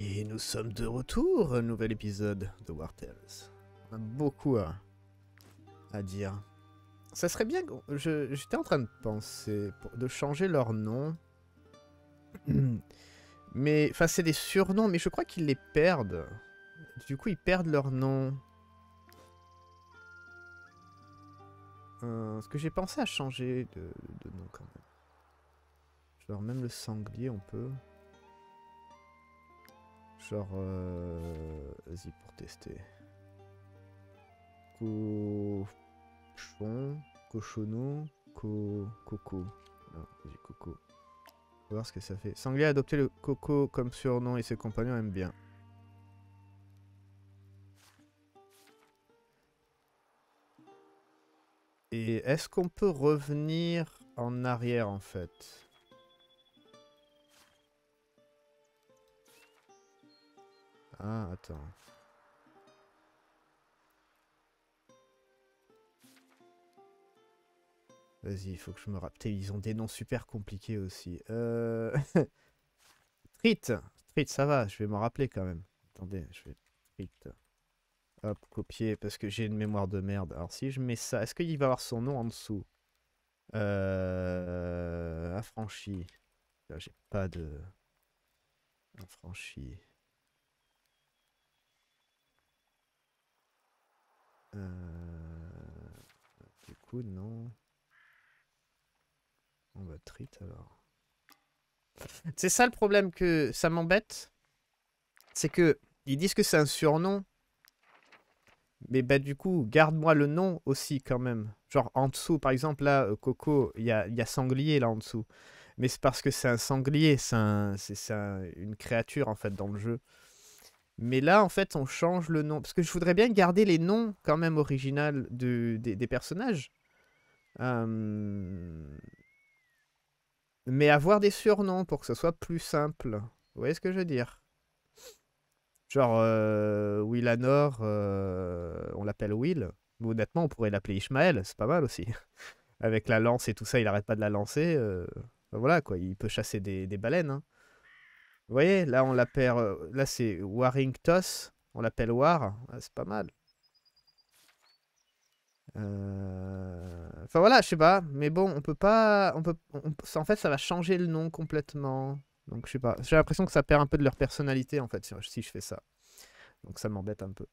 Et nous sommes de retour, un nouvel épisode de War Tales. On a beaucoup à, dire. Ça serait bien, j'étais en train de penser de changer leur nom. Mais, enfin c'est des surnoms, mais je crois qu'ils les perdent. Du coup ils perdent leur nom. Euh, Est-ce que j'ai pensé à changer de, de nom quand même? Genre même le sanglier on peut. Genre, euh... vas-y pour tester. Cochon, cochonou, co... coco. Vas-y coco. On va voir ce que ça fait. Sanglier a adopté le coco comme surnom et ses compagnons aiment bien. Et est-ce qu'on peut revenir en arrière en fait? Ah, attends. Vas-y, il faut que je me rappelle. Ils ont des noms super compliqués aussi. Euh... Trit. Trit, ça va, je vais m'en rappeler quand même. Attendez, je vais... Trit. Hop, copier, parce que j'ai une mémoire de merde. Alors si je mets ça, est-ce qu'il va avoir son nom en dessous? Euh... Affranchi. J'ai pas de... Affranchi. Euh, Du coup, non. On va trit alors. C'est ça le problème que ça m'embête. C'est que ils disent que c'est un surnom. Mais bah du coup, garde-moi le nom aussi quand même. Genre en dessous, par exemple, là, euh, Coco, il y a, y a sanglier là en dessous. Mais c'est parce que c'est un sanglier, c'est un- une créature en fait dans le jeu. Mais là, en fait, on change le nom. Parce que je voudrais bien garder les noms quand même originaux de, des, personnages. Euh, Mais avoir des surnoms pour que ce soit plus simple. Vous voyez ce que je veux dire? Genre, euh, Willanor, euh, on l'appelle Will. Mais honnêtement, on pourrait l'appeler Ishmael, c'est pas mal aussi. Avec la lance et tout ça, il arrête pas de la lancer. euh, ben voilà, quoi, il peut chasser des, des baleines. hein. Vous voyez, là, on l'appelle. euh, Là, c'est Warringtos. On l'appelle War. Ah, c'est pas mal. Euh, Enfin voilà, je sais pas. Mais bon, on peut pas. On peut... En fait, ça va changer le nom complètement. Donc, je sais pas. J'ai l'impression que ça perd un peu de leur personnalité, en fait, si- si je fais ça. Donc, ça m'embête un peu.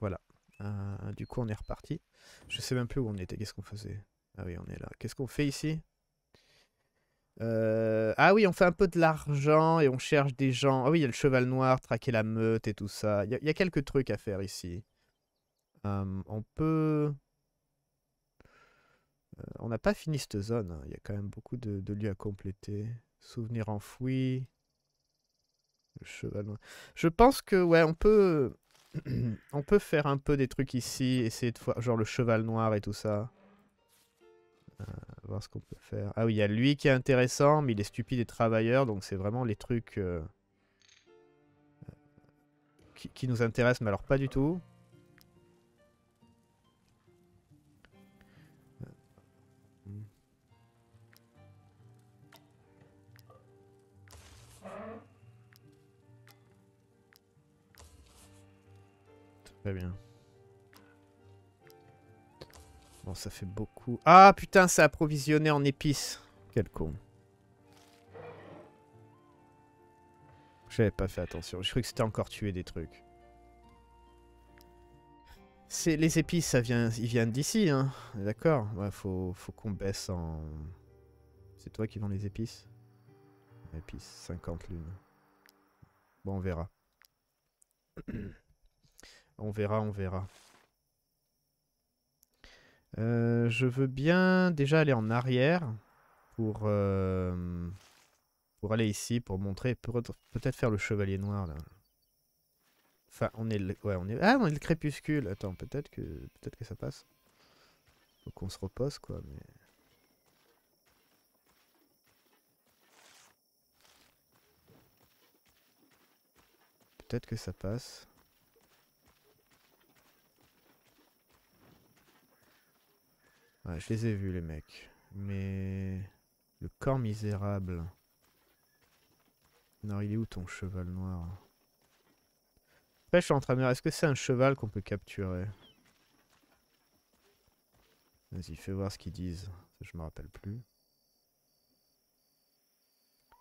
Voilà. Euh, du coup, on est reparti. Je sais même plus où on était. Qu'est-ce qu'on faisait? Ah oui, on est là. Qu'est-ce qu'on fait ici? Euh, Ah oui, on fait un peu de l'argent et on cherche des gens. Ah oui, il y a le cheval noir, traquer la meute et tout ça. Il y, a- quelques trucs à faire ici. Euh, on peut... Euh, on n'a pas fini cette zone. hein. Il y a quand même beaucoup de, lieux à compléter. Souvenir enfoui. Le cheval noir. Je pense que, ouais, on peut... on peut faire un peu des trucs ici. Essayer de genre le cheval noir et tout ça. Euh, voir ce qu'on peut faire. Ah oui, il y a lui qui est intéressant, mais il est stupide et travailleur. Donc c'est vraiment les trucs... euh, qui, qui nous intéressent, mais alors pas du tout. Très bien. Bon, ça fait beaucoup. Ah putain, c'est approvisionné en épices. Quel con. J'avais pas fait attention. Je croyais que c'était encore tuer des trucs. C'est les épices, ça vient, ils viennent d'ici, hein. D'accord. Ouais, faut, faut qu'on baisse en. C'est toi qui vends les épices? Épices, 50 lunes. Bon, on verra. On verra, on verra. Euh, je veux bien déjà aller en arrière pour, euh, pour aller ici, pour montrer, peut- peut-être faire le chevalier noir là. Enfin, on est le, ouais, on est, ah, on est le crépuscule. Attends, peut-être que, peut-être que ça passe. Faut qu'on se repose quoi, mais. Peut-être que ça passe. Je les ai vus, les mecs. Mais... Le corps misérable. Non, il est où ton cheval noir? Après, je suis en train de me dire, est-ce que c'est un cheval qu'on peut capturer? Vas-y, fais voir ce qu'ils disent. Je me rappelle plus.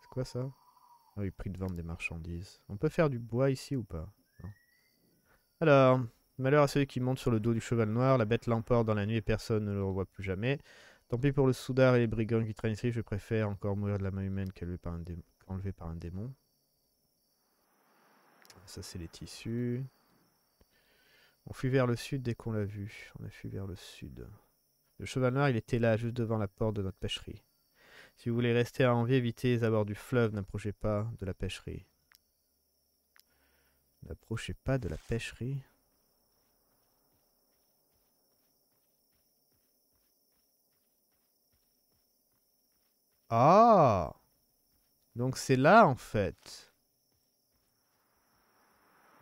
C'est quoi ça? Ah oui, prix de vente des marchandises. On peut faire du bois ici ou pas? Alors, malheur à celui qui monte sur le dos du cheval noir, la bête l'emporte dans la nuit et personne ne le revoit plus jamais. Tant pis pour le soudard et les brigands qui traînent ici, je préfère encore mourir de la main humaine un par un démon. Ça, c'est les tissus. On fuit vers le sud dès qu'on l'a vu. On a fui vers le sud. Le cheval noir, il était là, juste devant la porte de notre pêcherie. Si vous voulez rester à envie, évitez les abords du fleuve, n'approchez pas de la pêcherie. N'approchez pas de la pêcherie. Ah Donc c'est là en fait.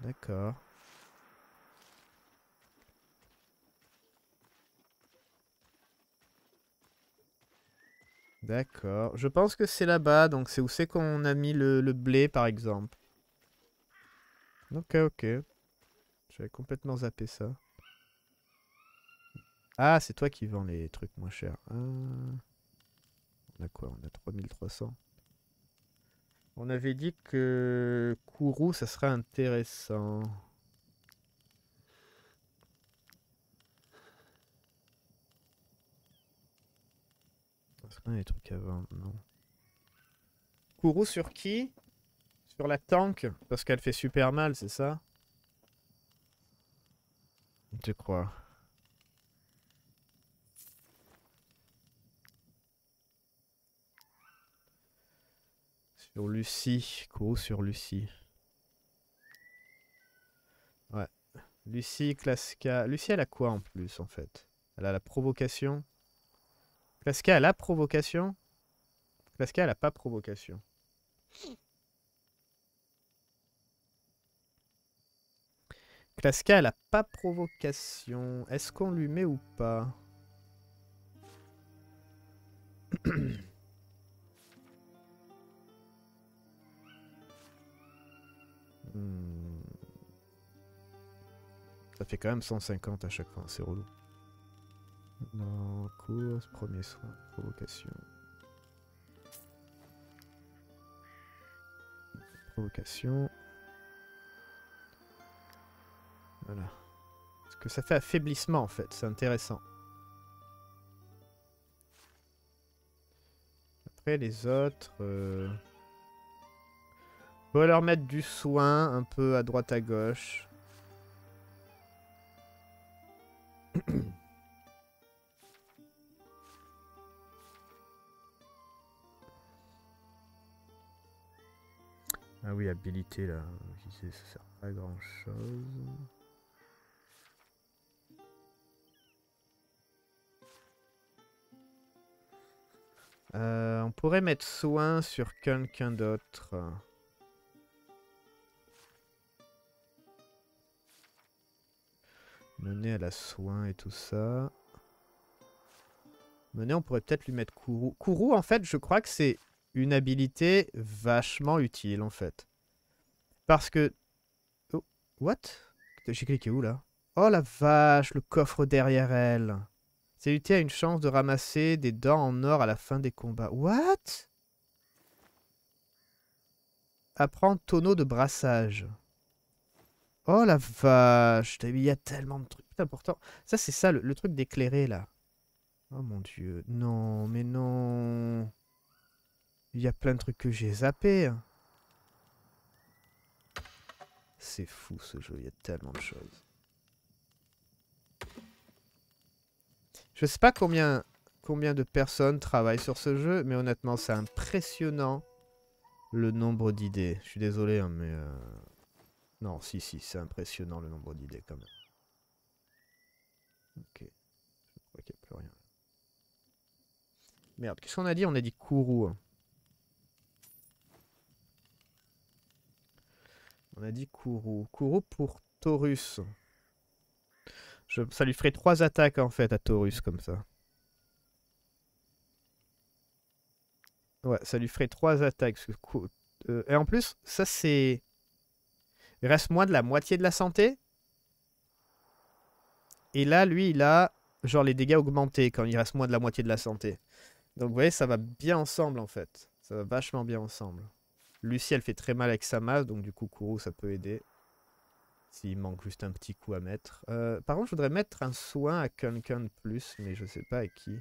D'accord. D'accord. Je pense que c'est là-bas, donc c'est où c'est qu'on a mis le, blé par exemple. Ok, ok. J'avais complètement zappé ça. Ah, c'est toi qui vends les trucs moins chers. Ah. On a quoi On a 3300. On avait dit que Kourou, ça serait intéressant. Est-ce qu'on a des trucs à vendre? Non. Kourou sur qui? Sur la tank Parce qu'elle fait super mal, c'est ça? Je crois. Sur Lucie. Kourou sur Lucie. Ouais. Lucie, Klaska. Lucie, elle a quoi en plus, en fait? Elle a la provocation? Klaska, elle a provocation? Klaska, elle a pas provocation. Klaska, elle a pas provocation. Est-ce qu'on lui met ou pas? Hmm. Ça fait quand même 150 à chaque fois, c'est relou. Non, course, premier soin, provocation. Provocation. Voilà. Parce que ça fait affaiblissement en fait, c'est intéressant. Après les autres... Euh, on va leur mettre du soin un peu à droite à gauche. ah oui, habilité là, ça sert pas à grand chose. Euh, on pourrait mettre soin sur quelqu'un d'autre. Mener à la soin et tout ça. Mener, on pourrait peut-être lui mettre Kourou. Kourou, en fait, je crois que c'est une habilité vachement utile, en fait. Parce que... Oh, what? J'ai cliqué où, là? Oh la vache, le coffre derrière elle. Utile à une chance de ramasser des dents en or à la fin des combats. What? Apprendre tonneau de brassage. Oh la vache, il y a tellement de trucs importants. Ça, c'est ça, le, truc d'éclairer, là. Oh mon dieu. Non, mais non. Il y a plein de trucs que j'ai zappés. Hein. C'est fou, ce jeu. Il y a tellement de choses. Je sais pas combien, combien de personnes travaillent sur ce jeu, mais honnêtement, c'est impressionnant le nombre d'idées. Je suis désolé, hein, mais... Euh, non, si, si, c'est impressionnant le nombre d'idées quand même. Ok. Je crois qu'il n'y a plus rien. Merde, qu'est-ce qu'on a dit? On a dit Kourou. Hein. On a dit Kourou. Kourou pour Taurus. Je, ça lui ferait trois attaques en fait à Taurus comme ça. Ouais, ça lui ferait trois attaques. Euh, et en plus, ça c'est... Il reste moins de la moitié de la santé. Et là, lui, il a genre les dégâts augmentés quand il reste moins de la moitié de la santé. Donc vous voyez, ça va bien ensemble en fait. Ça va vachement bien ensemble. Lucie, elle fait très mal avec sa masse, donc du coup, Kourou, ça peut aider. S'il manque juste un petit coup à mettre. Euh, par contre, je voudrais mettre un soin à quelqu'un de plus, mais je sais pas à qui.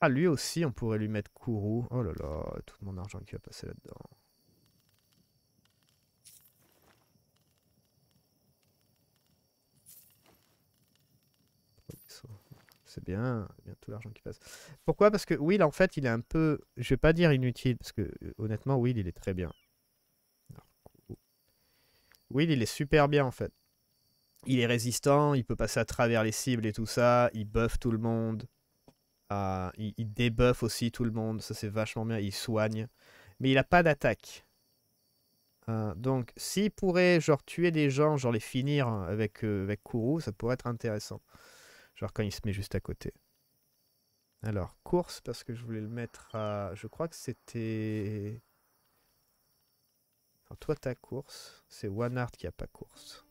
Ah, lui aussi, on pourrait lui mettre Kourou. Oh là là, tout mon argent qui va passer là-dedans. C'est bien, bien tout l'argent qui passe. Pourquoi? Parce que Will, en fait, il est un peu, je vais pas dire inutile, parce que euh, honnêtement, Will, il est très bien. Will, il est super bien en fait. Il est résistant, il peut passer à travers les cibles et tout ça, il buff tout le monde. Ah, il, il débuff aussi tout le monde, ça c'est vachement bien, il soigne. Mais il a pas d'attaque. Euh, donc, s'il pourrait genre tuer des gens, genre les finir avec, euh, avec Kourou, ça pourrait être intéressant. Genre quand il se met juste à côté. Alors, course, parce que je voulais le mettre à... Je crois que c'était... Alors, toi, ta course. C'est One qui a pas course.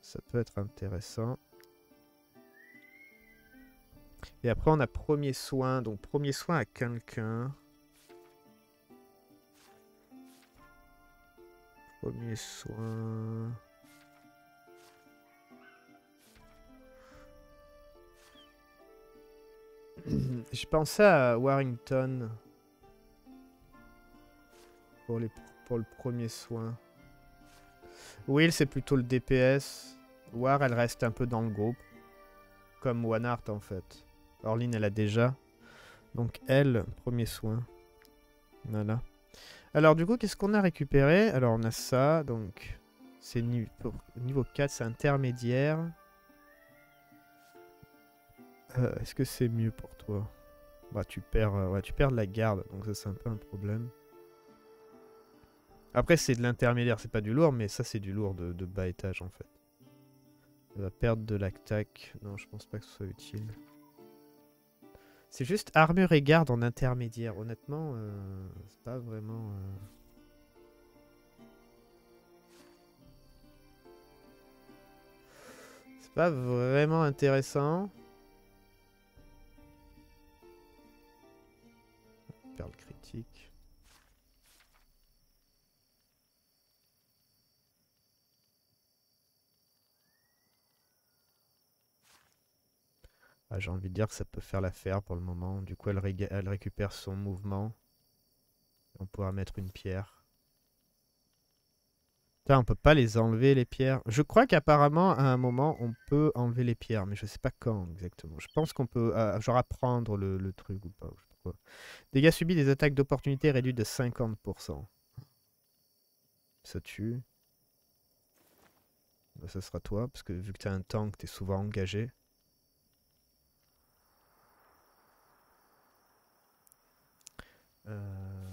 Ça peut être intéressant. Et après, on a premier soin. Donc, premier soin à quelqu'un. Premier soin... Je pensais à Warrington. Pour, pour le premier soin. Will, c'est plutôt le DPS. War, elle reste un peu dans le groupe. Comme One en fait. Orline, elle a déjà. Donc elle, premier soin. Voilà. Alors du coup, qu'est-ce qu'on a récupéré? Alors on a ça, donc... C'est niveau 4, c'est intermédiaire. Euh, est-ce que c'est mieux pour toi? Bah tu perds, euh, tu perds de la garde, donc ça c'est un peu un problème. Après c'est de l'intermédiaire, c'est pas du lourd, mais ça c'est du lourd de, bas étage en fait. Elle va perdre de l'attaque. Non, je pense pas que ce soit utile. C'est juste armure et garde en intermédiaire. Honnêtement, euh, c'est pas vraiment... C'est pas vraiment intéressant critique. Ah, J'ai envie de dire que ça peut faire l'affaire pour le moment. Du coup, elle, récupère son mouvement. On pourra mettre une pierre. Putain, on peut pas les enlever les pierres. Je crois qu'apparemment à un moment on peut enlever les pierres, mais je sais pas quand exactement. Je pense qu'on peut euh, genre apprendre le, truc ou pas. Dégâts subis des attaques d'opportunité réduits de 50%. Ça tue. Bah, ça sera toi, parce que vu que tu as un tank, tu es souvent engagé. Euh,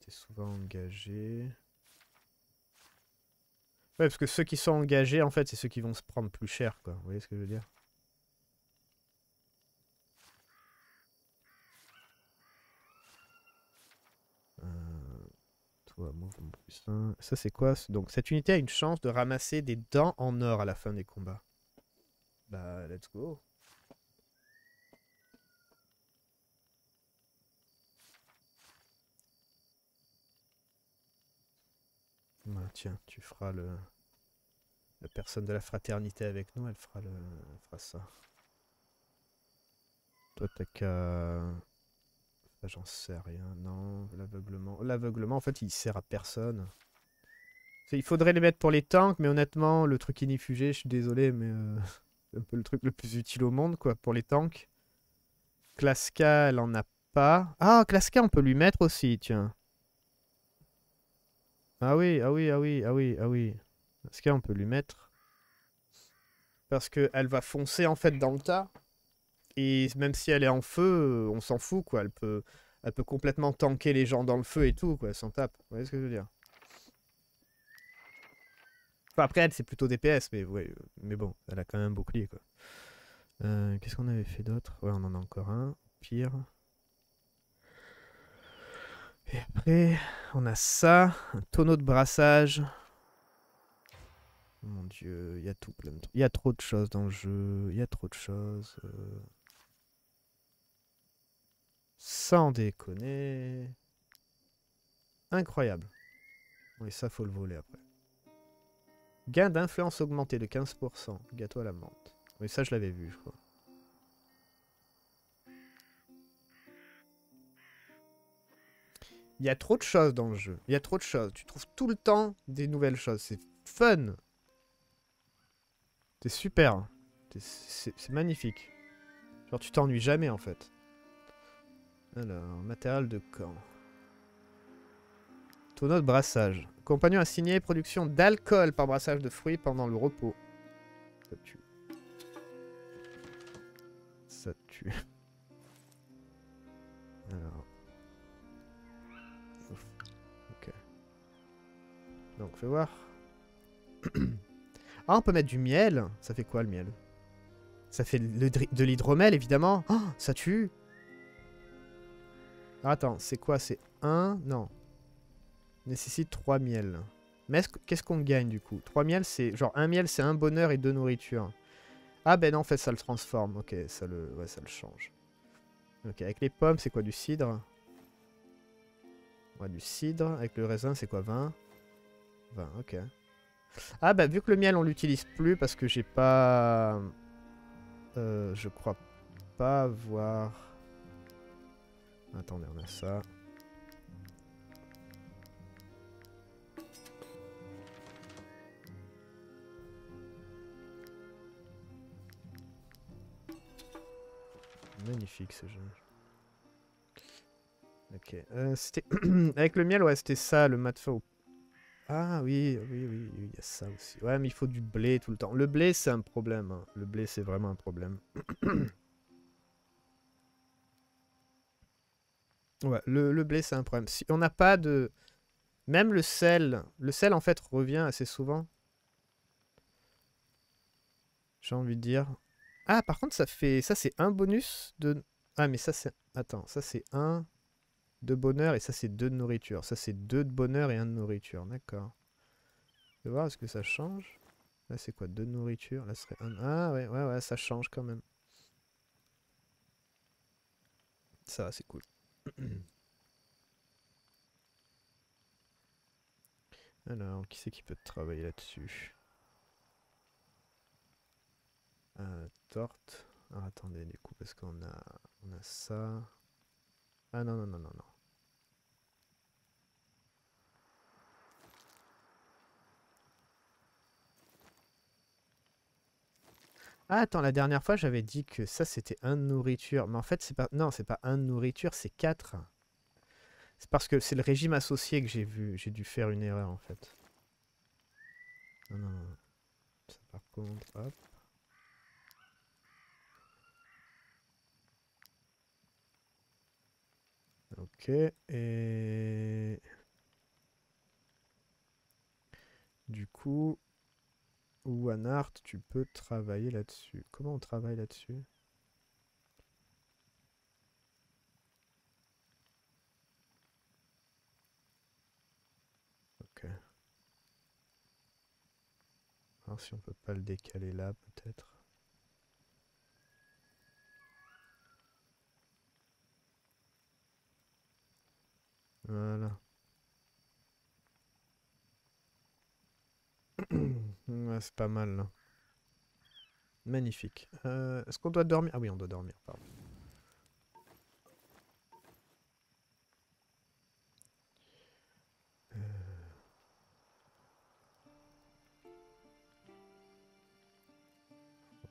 tu es souvent engagé. Ouais, parce que ceux qui sont engagés, en fait, c'est ceux qui vont se prendre plus cher, quoi. Vous voyez ce que je veux dire? Ça, c'est quoi Donc, cette unité a une chance de ramasser des dents en or à la fin des combats. Bah, let's go. Bah, tiens, tu feras le... La personne de la fraternité avec nous, elle fera, le... fera ça. Toi, t'as qu'à... J'en sais rien, non. L'aveuglement. L'aveuglement, en fait, il sert à personne. Il faudrait les mettre pour les tanks, mais honnêtement, le truc inifugé, je suis désolé, mais euh, un peu le truc le plus utile au monde, quoi, pour les tanks. Klaska, elle en a pas. Ah, Klaska, on peut lui mettre aussi, tiens. Ah oui, ah oui, ah oui, ah oui, ah oui. Klaska, on peut lui mettre? Parce qu'elle va foncer, en fait, dans le tas. Et même si elle est en feu, on s'en fout, quoi. Elle peut, elle peut complètement tanker les gens dans le feu et tout, quoi. Elle s'en tape. Vous voyez ce que je veux dire? Enfin, Après, elle, c'est plutôt DPS, mais, ouais, mais bon, elle a quand même un bouclier, quoi. Euh, qu'est-ce qu'on avait fait d'autre? Ouais, on en a encore un. pire. Et après, on a ça, un tonneau de brassage. Mon dieu, il y a tout plein de Il y a trop de choses dans le jeu, il y a trop de choses. euh. Sans déconner. Incroyable. Oui, ça faut le voler après. Gain d'influence augmenté de 15%. Gâteau à la menthe. Oui, ça je l'avais vu, je crois. Il y a trop de choses dans le jeu. Il y a trop de choses. Tu trouves tout le temps des nouvelles choses. C'est fun. C'est super. C'est- magnifique. Genre tu t'ennuies jamais en fait. Alors, matériel de camp. Tonneau de brassage. Compagnon a signé production d'alcool par brassage de fruits pendant le repos. Ça tue. Ça tue. Donc, fais voir. ah, on peut mettre du miel. Ça fait quoi le miel? Ça fait le de l'hydromel, évidemment. Oh, ça tue. Attends, c'est quoi? C'est un Non. Nécessite 3 miels. Mais est-ce que- qu'est-ce qu'on gagne du coup? 3 miels, c'est genre un miel, c'est un bonheur et deux nourritures. Ah ben non, en fait, ça le transforme. Ok, ça le, ouais, ça le change. Ok, avec les pommes, c'est quoi? Du cidre? Ouais, du cidre. Avec le raisin, c'est quoi? 20 20, ok. Ah bah vu que le miel, on l'utilise plus parce que j'ai pas... Euh, je crois pas avoir... Attendez, on a ça. Magnifique ce jeu. Ok. euh, c'était Avec le miel, ouais, c'était ça, le mat au... Ah oui, oui, oui, il y a ça aussi. Ouais, mais il faut du blé tout le temps. Le blé, c'est un problème. hein. Le blé, c'est vraiment un problème. ouais, le, le blé, c'est un problème. Si on n'a pas de... Même le sel, le sel, en fait, revient assez souvent. J'ai envie de dire. Ah, par contre, ça fait... Ça, c'est un bonus de... Ah, mais ça, c'est... Attends, ça, c'est un de bonheur et ça, c'est deux de nourriture. Ça, c'est deux de bonheur et un de nourriture. D'accord. Je vais est-ce que ça change Là, c'est quoi? Deux de nourriture Là, serait un... Ah, ouais, ouais, ouais, ça change quand même. Ça, c'est cool. Alors, qui c'est qui peut travailler là-dessus? Euh, Torte. Ah, attendez, du coup, parce qu'on a, on a ça. Ah non, non, non, non, non. Ah, attends, la dernière fois, j'avais dit que ça, c'était un de nourriture. Mais en fait, c'est pas... Non, c'est pas un de nourriture, c'est quatre. C'est parce que c'est le régime associé que j'ai vu. J'ai dû faire une erreur, en fait. Non, non, non. Ça, par contre, hop. Ok, et... Du coup, Art, tu peux travailler là-dessus. Comment on travaille là-dessus? Ok. Alors si on peut pas le décaler là, peut-être. Voilà. Ouais, c'est pas mal là. Magnifique. Euh, Est-ce qu'on doit dormir? Ah oui, on doit dormir, pardon. Euh.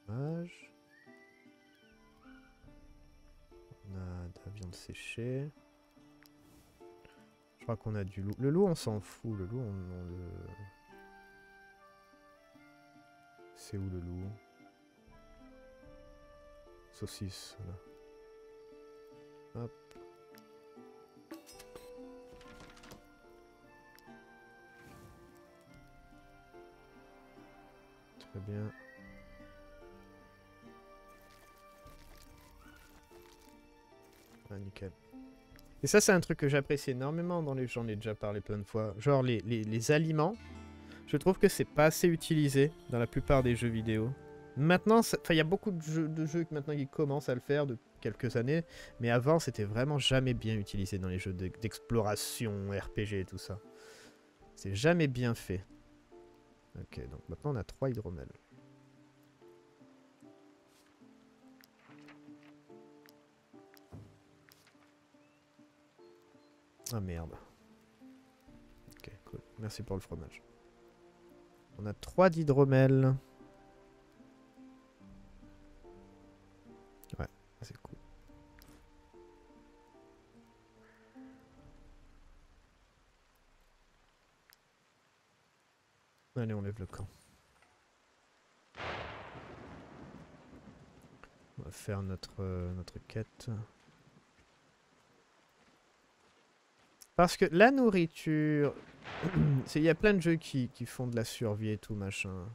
Fromage. On a de la viande séchée. Je crois qu'on a du loup. Le loup, on s'en fout. Le loup, on, on le... C'est où le loup? Saucisse. Hop. Très bien. Ah, nickel. Et ça, c'est un truc que j'apprécie énormément dans les... J'en ai déjà parlé plein de fois. Genre, les, les aliments, je trouve que c'est pas assez utilisé dans la plupart des jeux vidéo. Maintenant, il y a beaucoup de jeux, maintenant qui commencent à le faire de quelques années, mais avant, c'était vraiment jamais bien utilisé dans les jeux d'exploration, RPG et tout ça. C'est jamais bien fait. Ok, donc maintenant on a trois hydromels. Ah merde. Ok, cool. Merci pour le fromage. On a trois d'hydromel. Ouais, c'est cool. Allez, on lève le camp. On va faire notre, euh, notre quête. Parce que la nourriture... Il y a plein de jeux qui, qui, font de la survie et tout, machin.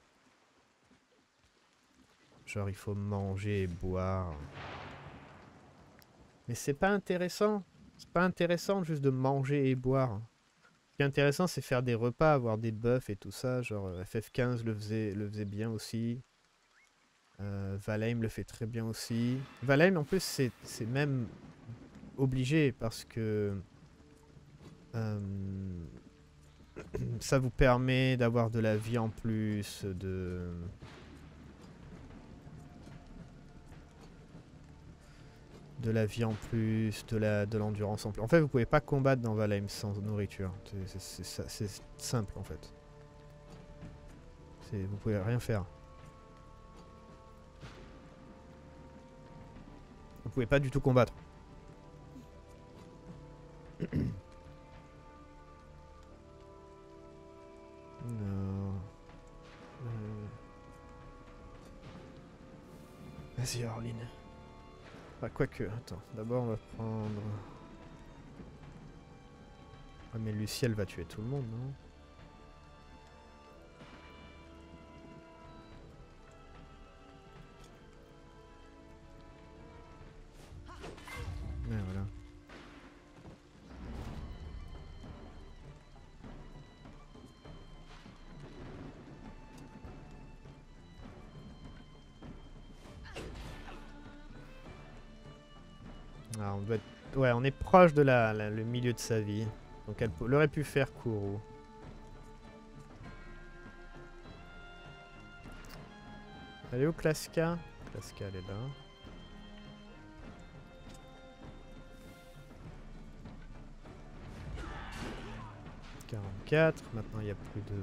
Genre, il faut manger et boire. Mais c'est pas intéressant. C'est pas intéressant juste de manger et boire. Ce qui est intéressant, c'est faire des repas, avoir des buffs et tout ça. Genre, euh, FF15 le faisait, le faisait bien aussi. Euh, Valheim le fait très bien aussi. Valheim, en plus, c'est même obligé parce que ça vous permet d'avoir de la vie en plus, de... De la vie en plus, de la de l'endurance en plus. En fait, vous pouvez pas combattre dans Valheim sans nourriture. C'est simple en fait. Vous pouvez rien faire. Vous pouvez pas du tout combattre. Non. Euh. Vas-y, Orline. Bah, quoique, attends. D'abord, on va prendre... Ah, mais Lucie, va tuer tout le monde, non? On est proche de la, le milieu de sa vie. Donc elle, aurait pu faire Kourou. Elle est où Klaska? Klaska, elle est là. « 44, maintenant il n'y a plus de...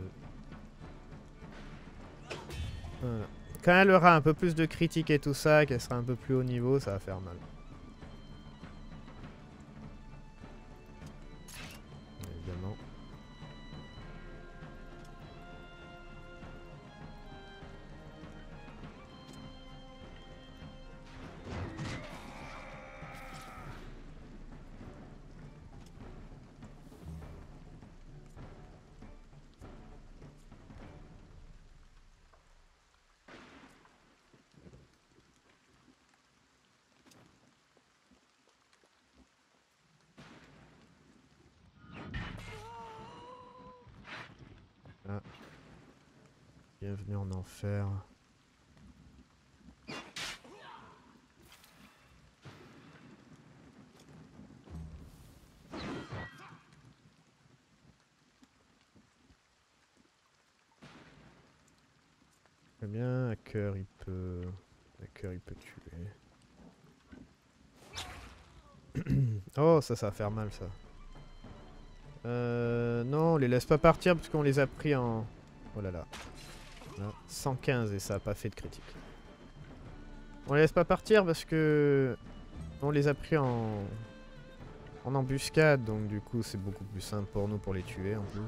Quand elle aura un peu plus de critique et tout ça, qu'elle sera un peu plus haut niveau, ça va faire mal. Enfer. Très bien, cœur il peut... cœur il peut tuer. oh, ça, ça va faire mal, ça. Euh... Non, on les laisse pas partir parce qu'on les a pris en... Oh là là. 115 et ça a pas fait de critique. On les laisse pas partir parce que on les a pris en en embuscade donc du coup c'est beaucoup plus simple pour nous pour les tuer en plus.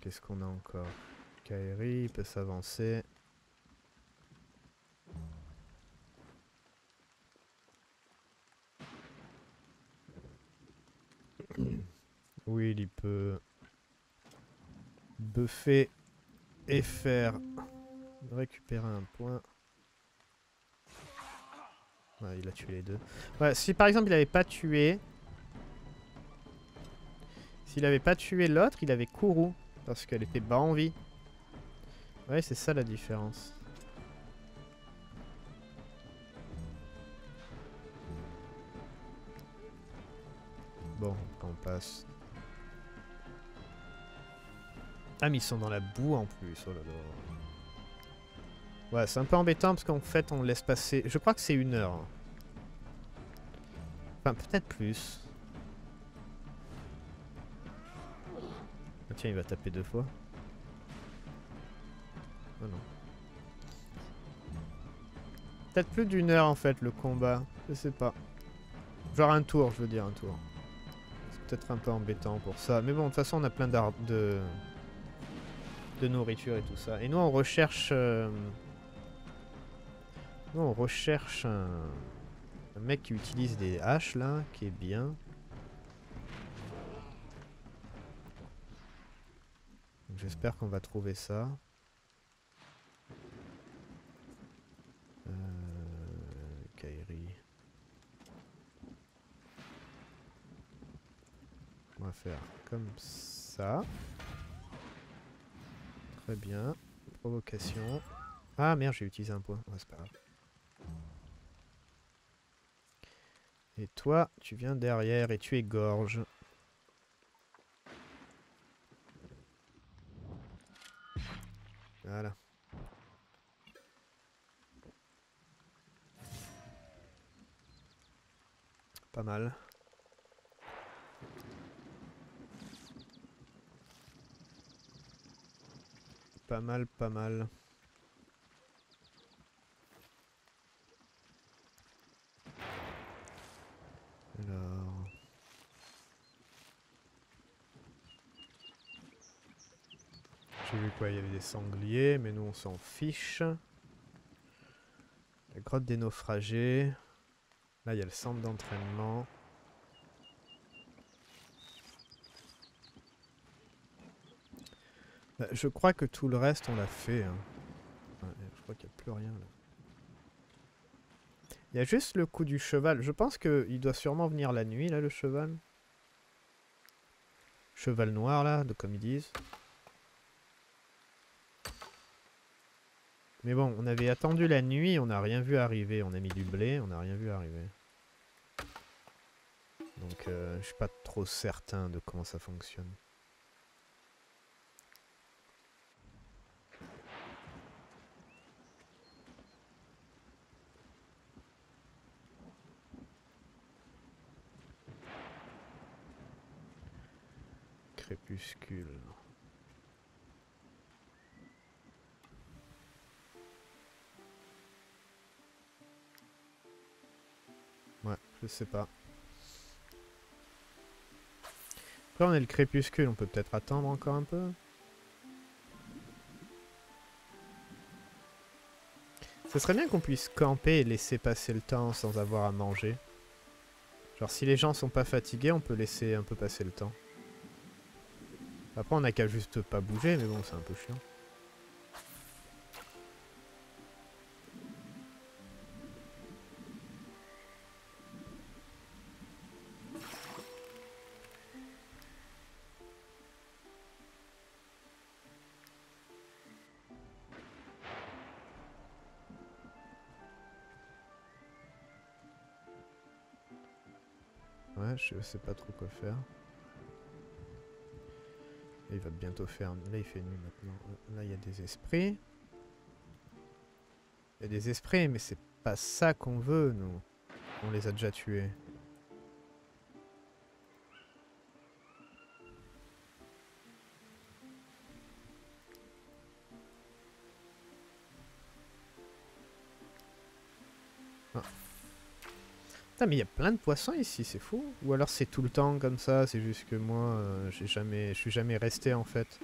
Qu'est-ce qu'on a encore? Kairi il peut s'avancer. Oui, il peut buffer et faire récupérer un point. Il a tué les deux. Si par exemple il avait pas tué... S'il avait pas tué l'autre, il avait Kourou. Parce qu'elle était bas en vie. Ouais, c'est ça la différence. Bon, on passe. Ah, mais ils sont dans la boue en plus. Oh là là. Ouais, c'est un peu embêtant parce qu'en fait, on laisse passer... Je crois que c'est une heure. hein. Enfin, peut-être plus. Tiens, il va taper deux fois. Oh non. Peut-être plus d'une heure en fait le combat. Je sais pas. Genre un tour, je veux dire un tour. C'est peut-être un peu embêtant pour ça. Mais bon, de toute façon, on a plein d'ar- de... de nourriture et tout ça. Et nous, on recherche... euh, Nous, on recherche un mec qui utilise des haches, là, qui est bien. J'espère qu'on va trouver ça. Euh... Kairi. On va faire comme ça. Très bien. Provocation. Ah merde, j'ai utilisé un point. Ouais, c'est pas grave. Et toi, tu viens derrière et tu égorges. Voilà. Pas Pas mal, pas mal. Alors... J'ai vu quoi? Il y avait des sangliers, mais nous on s'en fiche. La grotte des naufragés. Là, il y a le centre d'entraînement. Bah, je crois que tout le reste, on l'a fait. hein. Je crois qu'il n'y a plus rien là. Il y a juste le coup du cheval. Je pense qu'il doit sûrement venir la nuit, là, le cheval. Cheval noir, là, de comme ils disent. Mais bon, on avait attendu la nuit, on n'a rien vu arriver. On a mis du blé, on n'a rien vu arriver. Donc, euh, je suis pas trop certain de comment ça fonctionne. Crépuscule. Je sais pas. Après on est le crépuscule, on peut peut-être attendre encore un peu. Ce serait bien qu'on puisse camper et laisser passer le temps sans avoir à manger. Genre si les gens sont pas fatigués, on peut laisser un peu passer le temps. Après on a qu'à juste pas bouger, mais bon c'est un peu chiant. Je sais pas trop quoi faire. il va bientôt faire... Là, il fait nuit maintenant. Là, il y a des esprits. Il y a des esprits, mais c'est pas ça qu'on veut, nous. On les a déjà tués. Mais il y a plein de poissons ici, c'est fou. Ou alors c'est tout le temps comme ça, c'est juste que moi, euh, j'ai jamais, je suis jamais resté en fait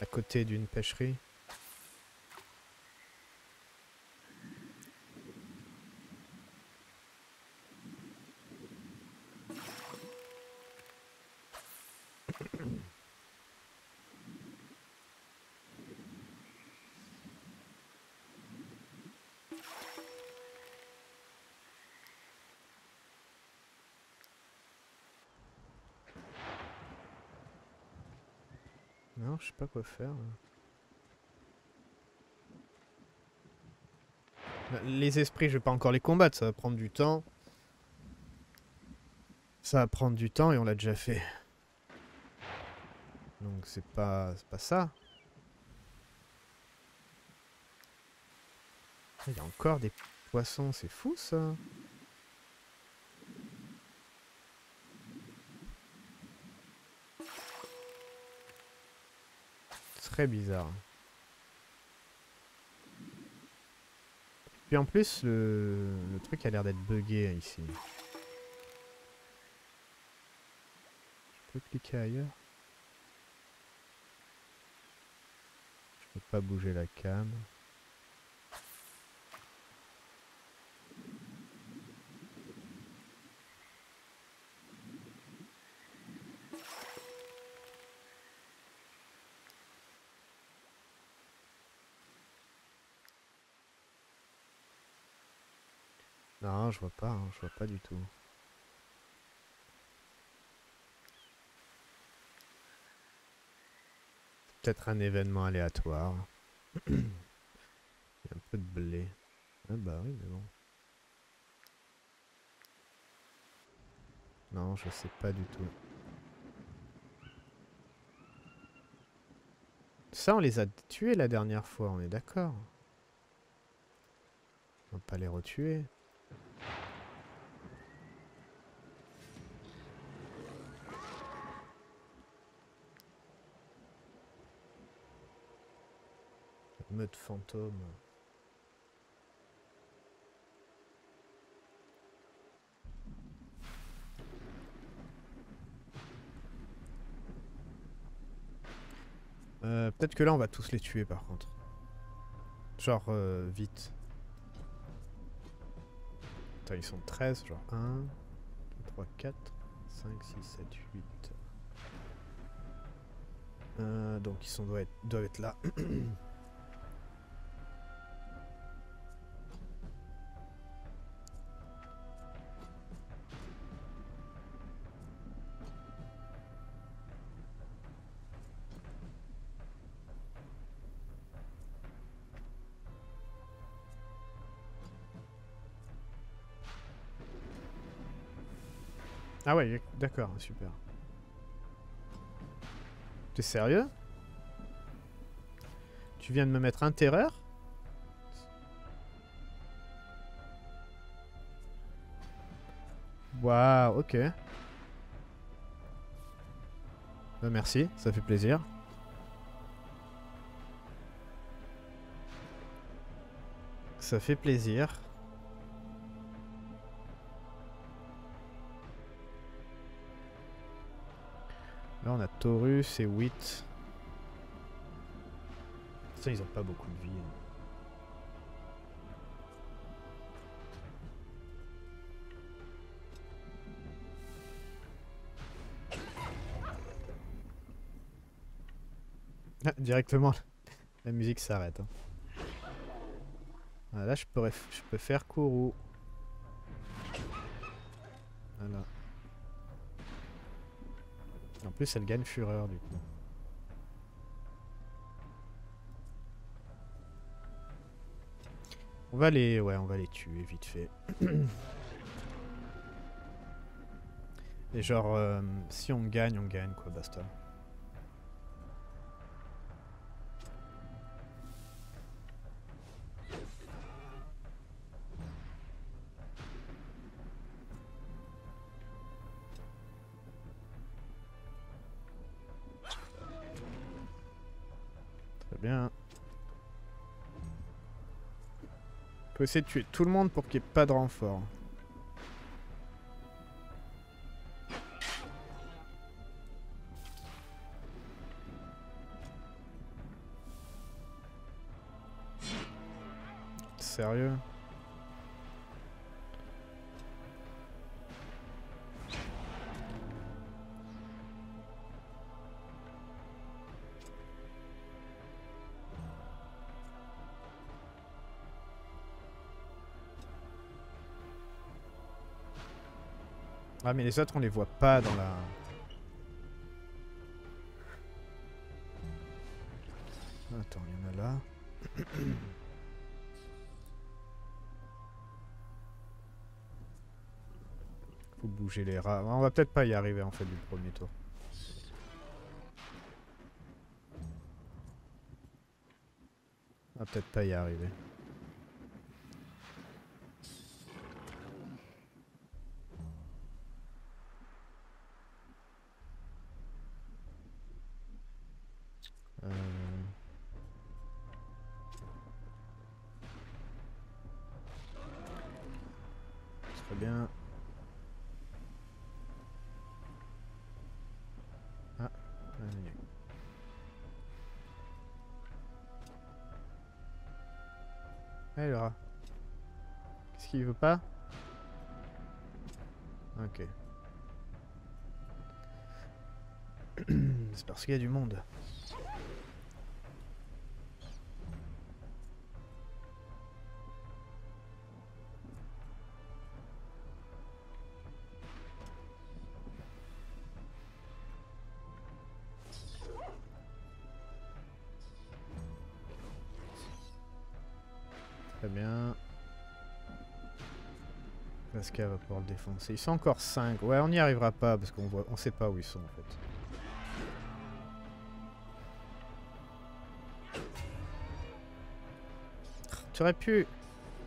à côté d'une pêcherie. Je sais pas quoi faire. Bah, les esprits, je vais pas encore les combattre, ça va prendre du temps. Ça va prendre du temps et on l'a déjà fait. Donc c'est pas, pas ça. Il y a encore des poissons, c'est fou ça. Très bizarre. Puis en plus, le, le truc a l'air d'être buggé ici. Je peux cliquer ailleurs Je peux pas bouger la cam. Non, je vois pas, hein, je vois pas du tout. Peut-être un événement aléatoire. Il y a un peu de blé. Ah bah oui, mais bon. Non, je sais pas du tout. Ça, on les a tués la dernière fois, on est d'accord. On va pas les retuer. Meute fantôme. Euh, Peut-être que là on va tous les tuer par contre. Genre euh, vite. Attends, ils sont 13, genre 1, 2, 3, 4, 5, 6, 7, 8. Euh, donc ils sont, doivent, être, doivent être là. Ah ouais, d'accord, super. T'es sérieux? Tu viens de me mettre un terreur? Waouh, ok. Bah merci, ça fait plaisir. Ça fait plaisir. Là, on a Taurus et Wit. Ça, ils ont pas beaucoup de vie. Hein. Ah, directement, la musique s'arrête. Hein. Ah, là, je, pourrais, je peux faire Kourou. Voilà. En plus, elle gagne fureur du coup. On va les... Ouais, on va les tuer vite fait. Et genre, euh, si on gagne, on gagne, quoi, basta. Essayer de tuer tout le monde pour qu'il n'y ait pas de renfort. Ah mais les autres on les voit pas dans la... Attends, il y en a là. Faut bouger les rats. On va peut-être pas y arriver en fait du premier tour. On va peut-être pas y arriver. Euh. Très bien. Ah. Eh le rat. Qu'est-ce qu'il veut pas? Ok. C'est parce qu'il y a du monde. Pascal va pouvoir le défoncer. Ils sont encore 5. Ouais, on n'y arrivera pas parce qu'on voit, on sait pas où ils sont en fait. Tu aurais pu...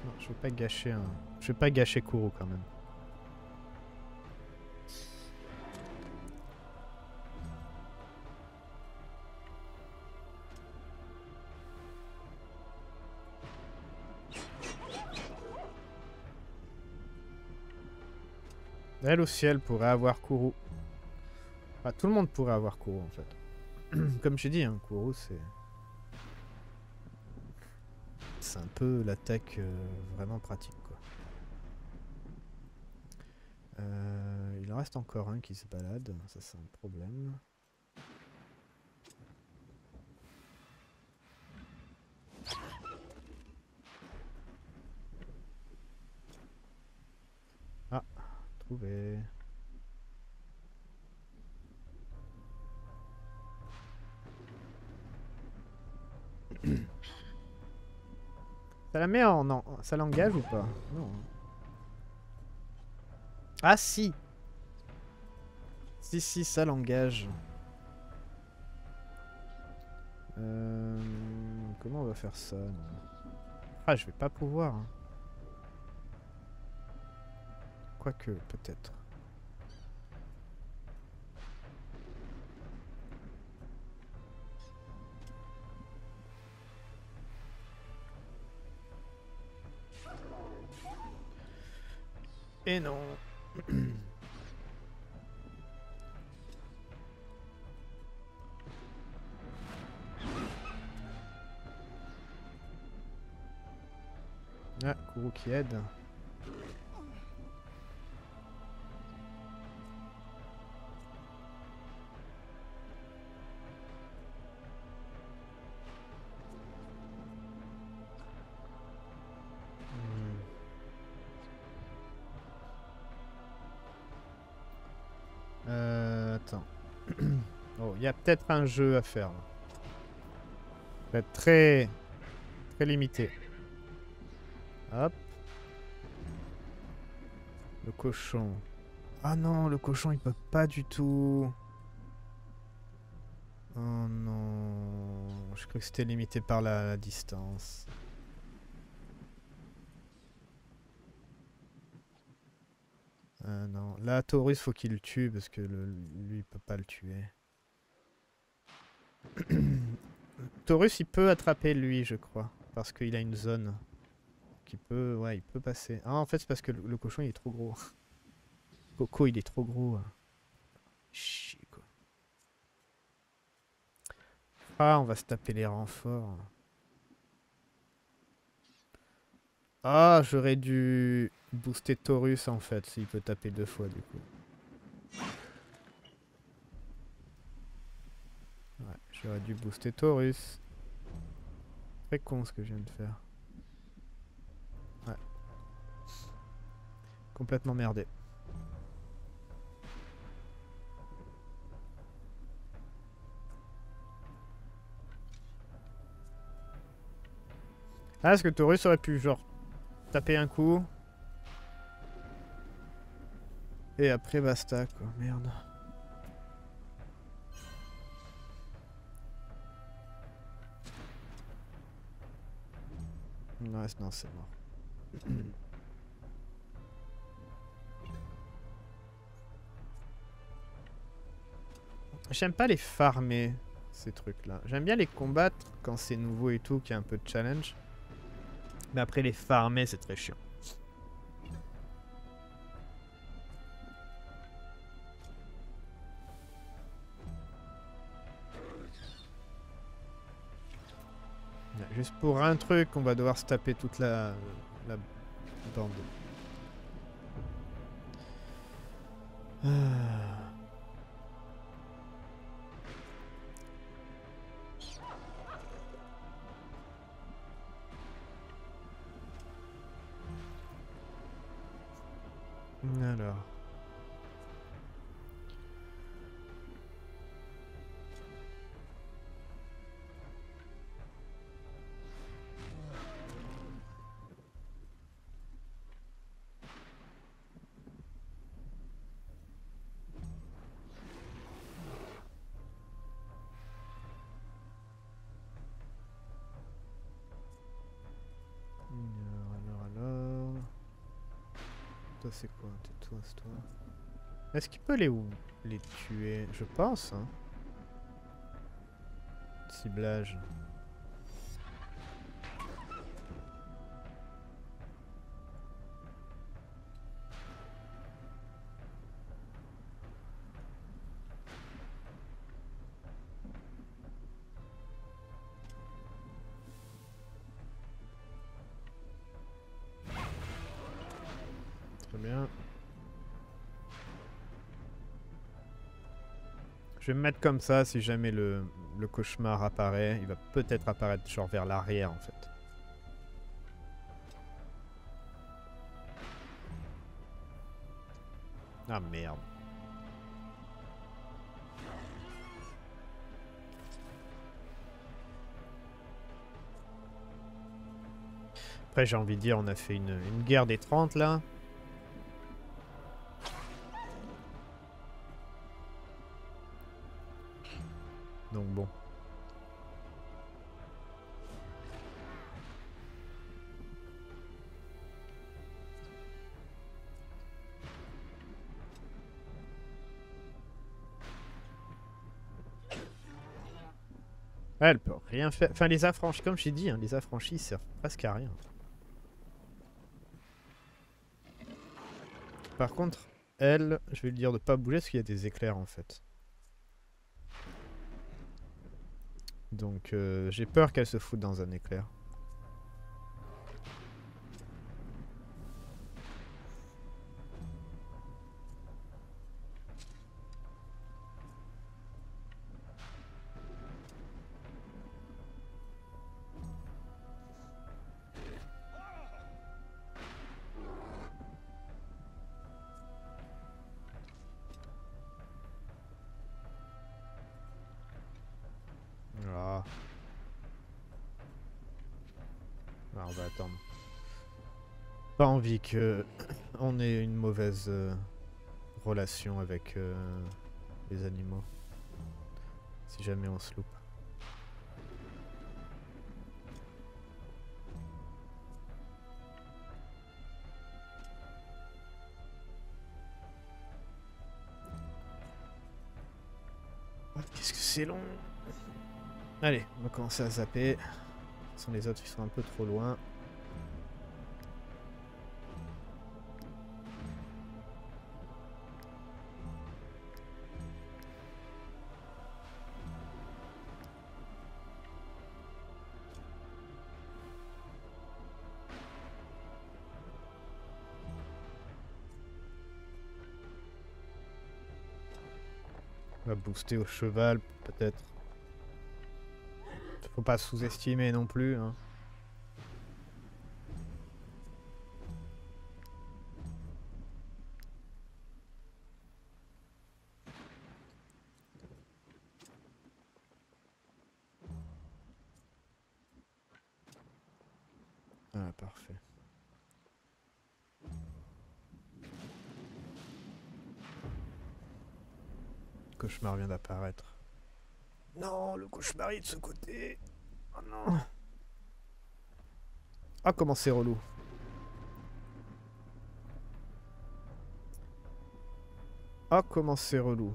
Non, je veux pas gâcher un... Je veux pas gâcher Kuro quand même. Elle aussi, elle pourrait avoir Kuro. Enfin, tout le monde pourrait avoir Kuro en fait. Comme j'ai dit, hein, Kuro c'est... C'est un peu l'attaque euh, vraiment pratique quoi. Euh, il en reste encore un qui se balade, ça c'est un problème. Ah, Ça la met en... Non, ça l'engage ou pas? Hein. Ah si Si, si, ça l'engage. Euh, Comment on va faire ça Ah, je vais pas pouvoir. hein. Quoique, peut-être. Et non. Ah, Kuro qui aide. Peut-être un jeu à faire. Ça va être très, très limité. Hop. Le cochon. Ah non, le cochon il peut pas du tout. Oh non. Je crois que c'était limité par la, distance. Ah non. Là, Taurus, faut qu'il le tue parce que lui, il peut pas le tuer. Taurus, il peut attraper lui, je crois. Parce qu'il a une zone. Qui peut. Ouais, il peut passer. Ah, en fait, c'est parce que le, cochon, il est trop gros. Coco, il est trop gros. Chier, quoi. Ah, on va se taper les renforts. Ah, j'aurais dû booster Taurus en fait, s'il peut taper deux fois du coup. Ouais, j'aurais dû booster Taurus. Très con ce que je viens de faire. Ouais. Complètement merdé. Ah, est-ce que Taurus aurait pu genre taper un coup? Et après basta quoi, merde. Non, c'est mort. J'aime pas les farmer, ces trucs-là. J'aime bien les combattre quand c'est nouveau et tout, qu'il y a un peu de challenge. Mais après les farmer, c'est très chiant. Juste pour un truc, on va devoir se taper toute la, bande. Ah. Alors, Est-ce qu'il peut les, les tuer Je pense. Hein. Ciblage. Vais me mettre comme ça si jamais le, cauchemar apparaît. Il va peut-être apparaître genre vers l'arrière en fait. Ah merde. Après j'ai envie de dire on a fait une, une guerre des 30 là. Enfin, les affranchis, comme j'ai dit, hein, les affranchis servent presque à rien. Par contre, elle, je vais lui dire de pas bouger parce qu'il y a des éclairs en fait. Donc euh, j'ai peur qu'elle se foute dans un éclair. On va attendre. Pas envie que on ait une mauvaise euh, relation avec euh, les animaux. Si jamais on se loupe. Qu'est-ce que c'est long Allez, on va commencer à zapper. Façon, les autres ils sont un peu trop loin. On va booster au cheval, peut-être. Faut pas sous-estimer non plus. Hein. Ah, parfait. Cauchemar vient d'apparaître. Non, le cauchemar est de ce côté. Oh non. Ah, comment c'est relou. Ah, comment c'est relou.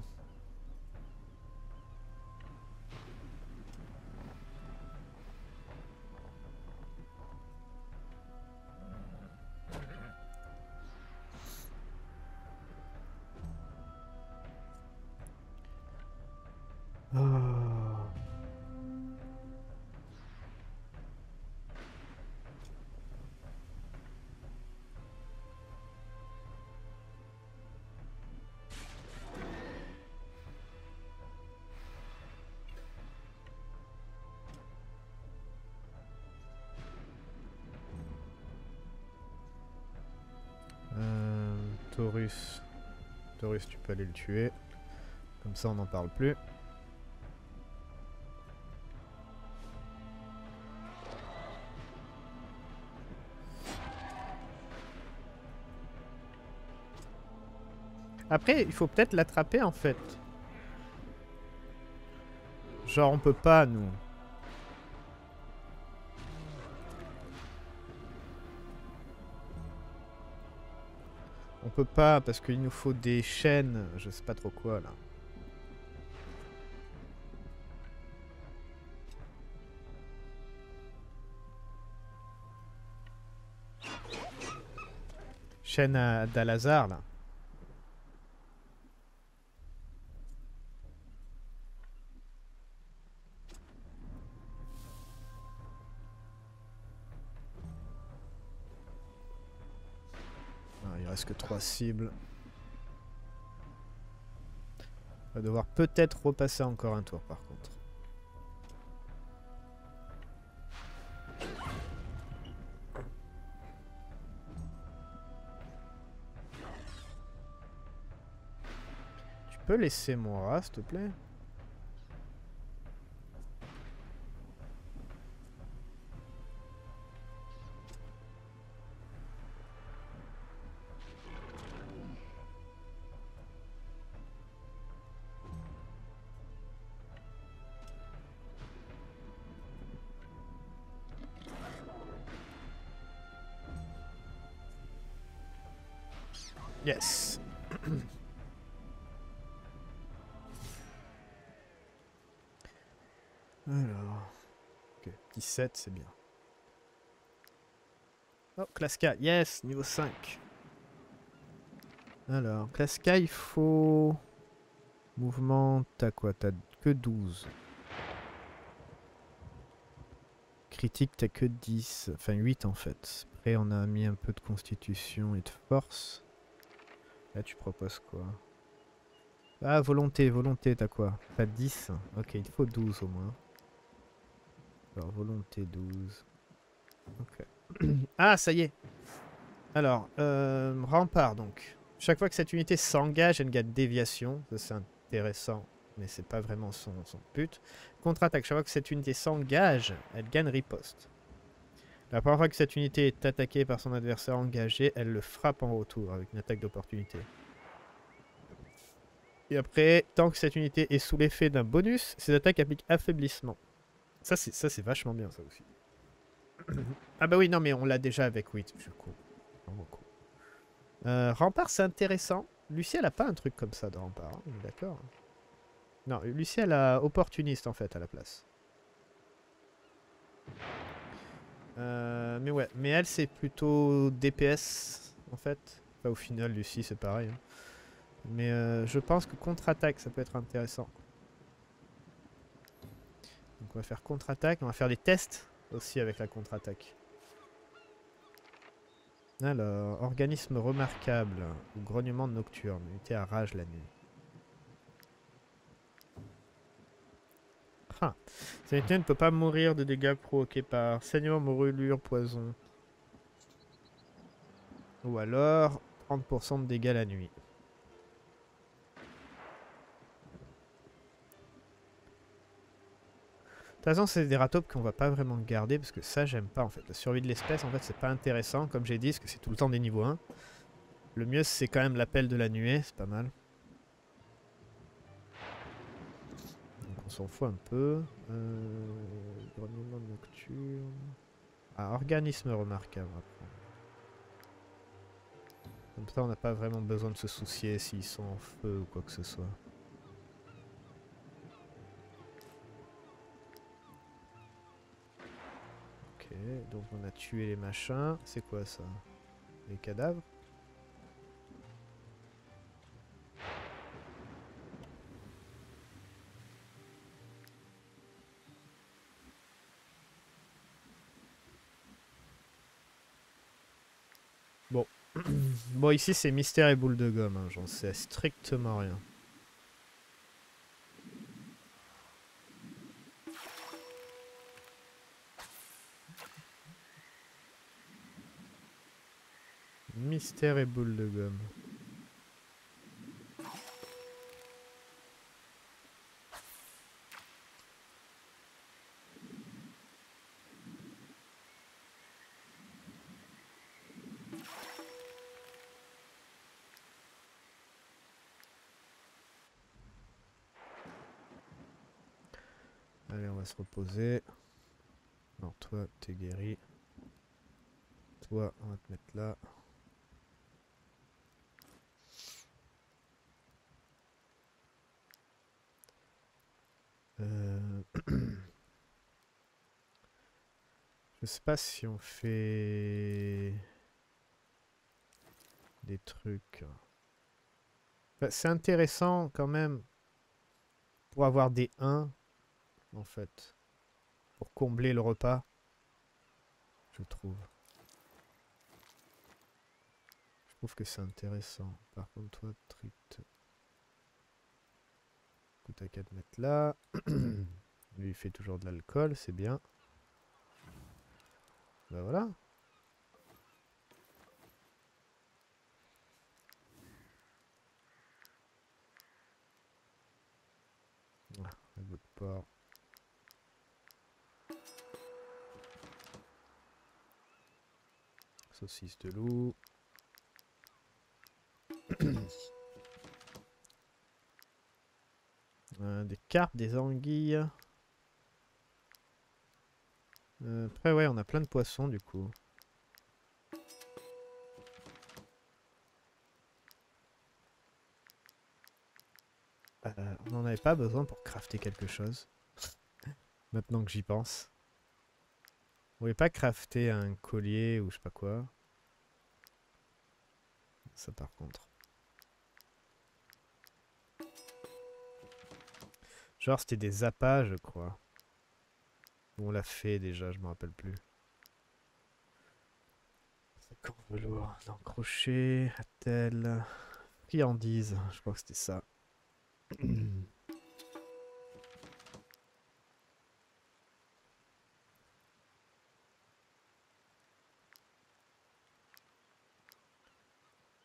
Peux aller le tuer. Comme ça, on n'en parle plus. Après, il faut peut-être l'attraper en fait. Genre, on peut pas, nous. Peut pas parce qu'il nous faut des chaînes, je sais pas trop quoi là. Chaîne d'Alazar là. Que trois cibles. On va devoir peut-être repasser encore un tour par contre. Tu peux laisser mon rat s'il te plaît? c'est bien. Oh, classe K, yes, niveau 5. Alors, classe K, il faut... Mouvement, t'as quoi? T'as que 12. Critique, t'as que 10. Enfin, 8 en fait. Après, on a mis un peu de constitution et de force. Là, tu proposes quoi? Ah, volonté, volonté, t'as quoi? T'as 10. Ok, il faut 12 au moins. Alors, volonté 12. Ok. ah, ça y est Alors, euh, rempart donc. Chaque fois que cette unité s'engage, elle gagne déviation. C'est intéressant, mais c'est pas vraiment son, son but. Contre-attaque. Chaque fois que cette unité s'engage, elle gagne riposte. La première fois que cette unité est attaquée par son adversaire engagé, elle le frappe en retour avec une attaque d'opportunité. Et après, tant que cette unité est sous l'effet d'un bonus, ses attaques appliquent affaiblissement. Ça, c'est ça, c'est vachement bien, ça aussi. ah bah oui, non, mais on l'a déjà avec 8. Je cours. Euh, rempart, c'est intéressant. Lucie, elle a pas un truc comme ça de rempart. Hein, d'accord. Non, Lucie, elle a opportuniste, en fait, à la place. Euh, mais ouais, mais elle, c'est plutôt DPS, en fait. Enfin, au final, Lucie, c'est pareil. hein. Mais euh, je pense que contre-attaque, ça peut être intéressant. On va faire contre-attaque. On va faire des tests aussi avec la contre-attaque. Alors, organisme remarquable ou grognement nocturne. Unité à rage la nuit. Ah. Cette unité ne peut pas mourir de dégâts provoqués par saignement, brûlure, poison. Ou alors 30% de dégâts la nuit. Toute façon, c'est des ratopes qu'on va pas vraiment garder parce que ça, j'aime pas en fait. La survie de l'espèce, en fait, c'est pas intéressant, comme j'ai dit, parce que c'est tout le temps des niveaux 1. Le mieux, c'est quand même l'appel de la nuée, c'est pas mal. Donc on s'en fout un peu. Euh, nocturne. Ah, organisme remarquable. Comme ça, on n'a pas vraiment besoin de se soucier s'ils sont en feu ou quoi que ce soit. Donc on a tué les machins. C'est quoi ça? Les cadavres? Bon. ici c'est mystère et boule de gomme. hein, J'en sais strictement rien. Mystère et boule de gomme. Allez, on va se reposer. Non, toi, t'es guéri. Toi, on va te mettre là. Euh, Je sais pas si on fait des trucs. C'est intéressant quand même pour avoir des 1 en fait. Pour combler le repas. Je trouve. Je trouve que c'est intéressant. Par contre, toi, truc. Écoute, t'as qu'à te mettre là. Lui, fait toujours de l'alcool, c'est bien. Bah voilà. Ah, un bout de porc. Saucisse de loup. Euh, des carpes, des anguilles. Euh, après, ouais, on a plein de poissons du coup. Euh, on n'en avait pas besoin pour crafter quelque chose. Maintenant que j'y pense. On pouvait pas crafter un collier ou je sais pas quoi. Ça par contre. Genre c'était des appâts je crois. On l'a fait déjà, je me rappelle plus. D'accord, velours, non, crochet, attel, friandise, je crois que c'était ça.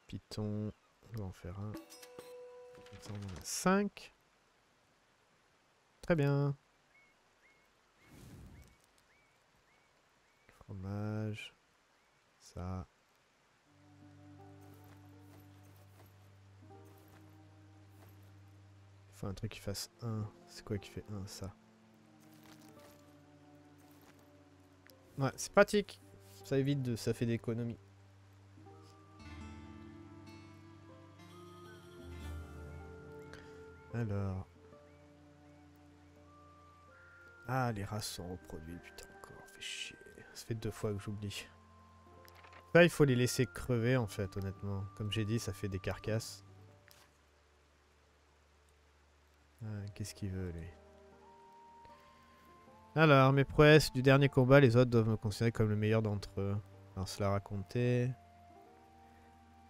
Python, on va en faire un. Comme ça, on en a 5. Très bien. Fromage. Ça. faut un truc qui fasse 1. C'est quoi qui fait 1 Ça? Ouais, c'est pratique. Ça évite de... Ça fait d'économies. Alors... Ah, les races sont reproduits, putain, encore. Fait chier. Ça fait deux fois que j'oublie. Là, il faut les laisser crever, en fait, honnêtement. Comme j'ai dit, ça fait des carcasses. Ah, Qu'est-ce qu'il veut, lui? Alors, mes prouesses du dernier combat, les autres doivent me considérer comme le meilleur d'entre eux. Alors, cela raconter.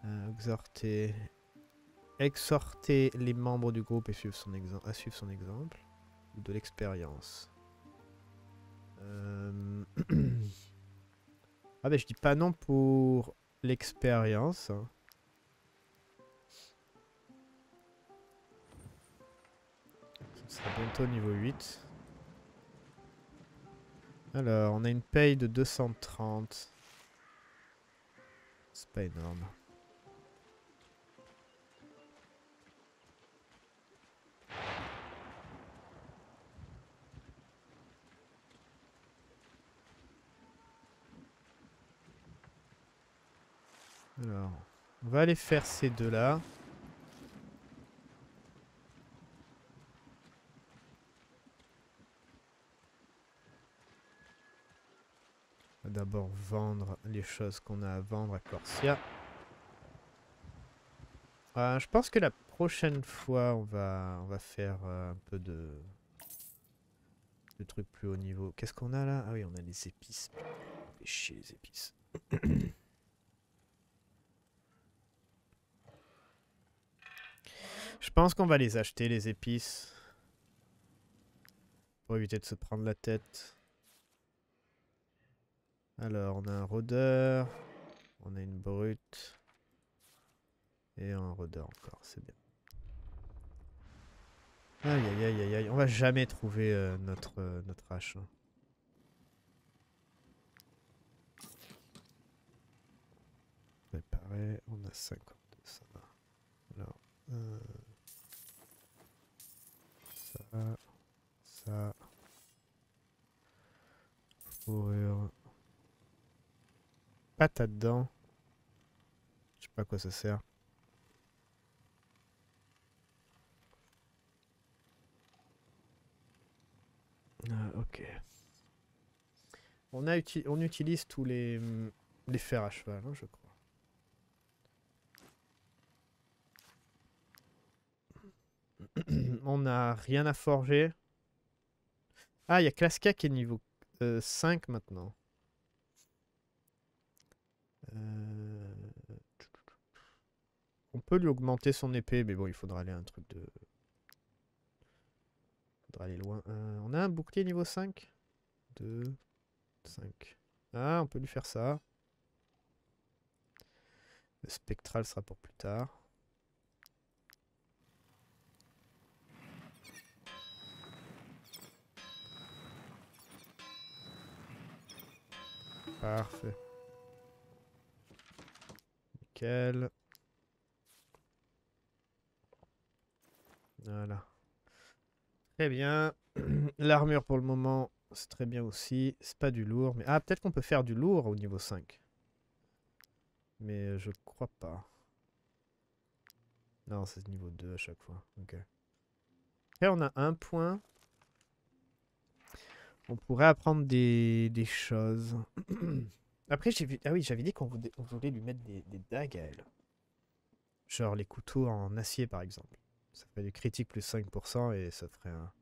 Euh, exhorter. Exhorter les membres du groupe à suivre son exemple. De l'expérience. Euh... ah ben je dis pas non pour l'expérience. hein. Ce sera bientôt niveau 8. Alors, on a une paye de 230. C'est pas énorme. Alors, on va aller faire ces deux-là. On va d'abord vendre les choses qu'on a à vendre à Corsia. Euh, je pense que la prochaine fois, on va, faire euh, un peu de, de trucs plus haut niveau. Qu'est-ce qu'on a là? Ah oui, on a les épices. Les épices. Je pense qu'on va les acheter, les épices. Pour éviter de se prendre la tête. Alors, on a un rôdeur. On a une brute. Et un rôdeur encore, c'est bien. Aïe aïe aïe aïe aïe. On va jamais trouver euh, notre, euh, notre hache. hein. On a 50 de ça. Alors, euh, ça, fourrure, patate dedans. Je sais pas à quoi ça sert. Ah, ok. On, a uti- on utilise tous les, les fers à cheval, hein, je crois. on n'a rien à forger. Ah, il y a Klaska qui est niveau euh, 5 maintenant. Euh, On peut lui augmenter son épée, mais bon, il faudra aller un truc de... faudra aller loin. Euh, on a un bouclier niveau 5 2, 5. Ah, on peut lui faire ça. Le spectral sera pour plus tard. Parfait. Nickel. Voilà. Très bien. L'armure pour le moment, c'est très bien aussi. C'est pas du lourd. Mais... Ah, peut-être qu'on peut faire du lourd au niveau 5. Mais euh, je crois pas. Non, c'est niveau 2 à chaque fois. Ok. Après, on a un point. On pourrait apprendre des, choses. Après, j'ai vu... Ah oui, j'avais dit qu'on voulait, on voulait lui mettre des, des dagues à elle. Genre les couteaux en acier, par exemple. Ça ferait du critique plus 5% et ça ferait un...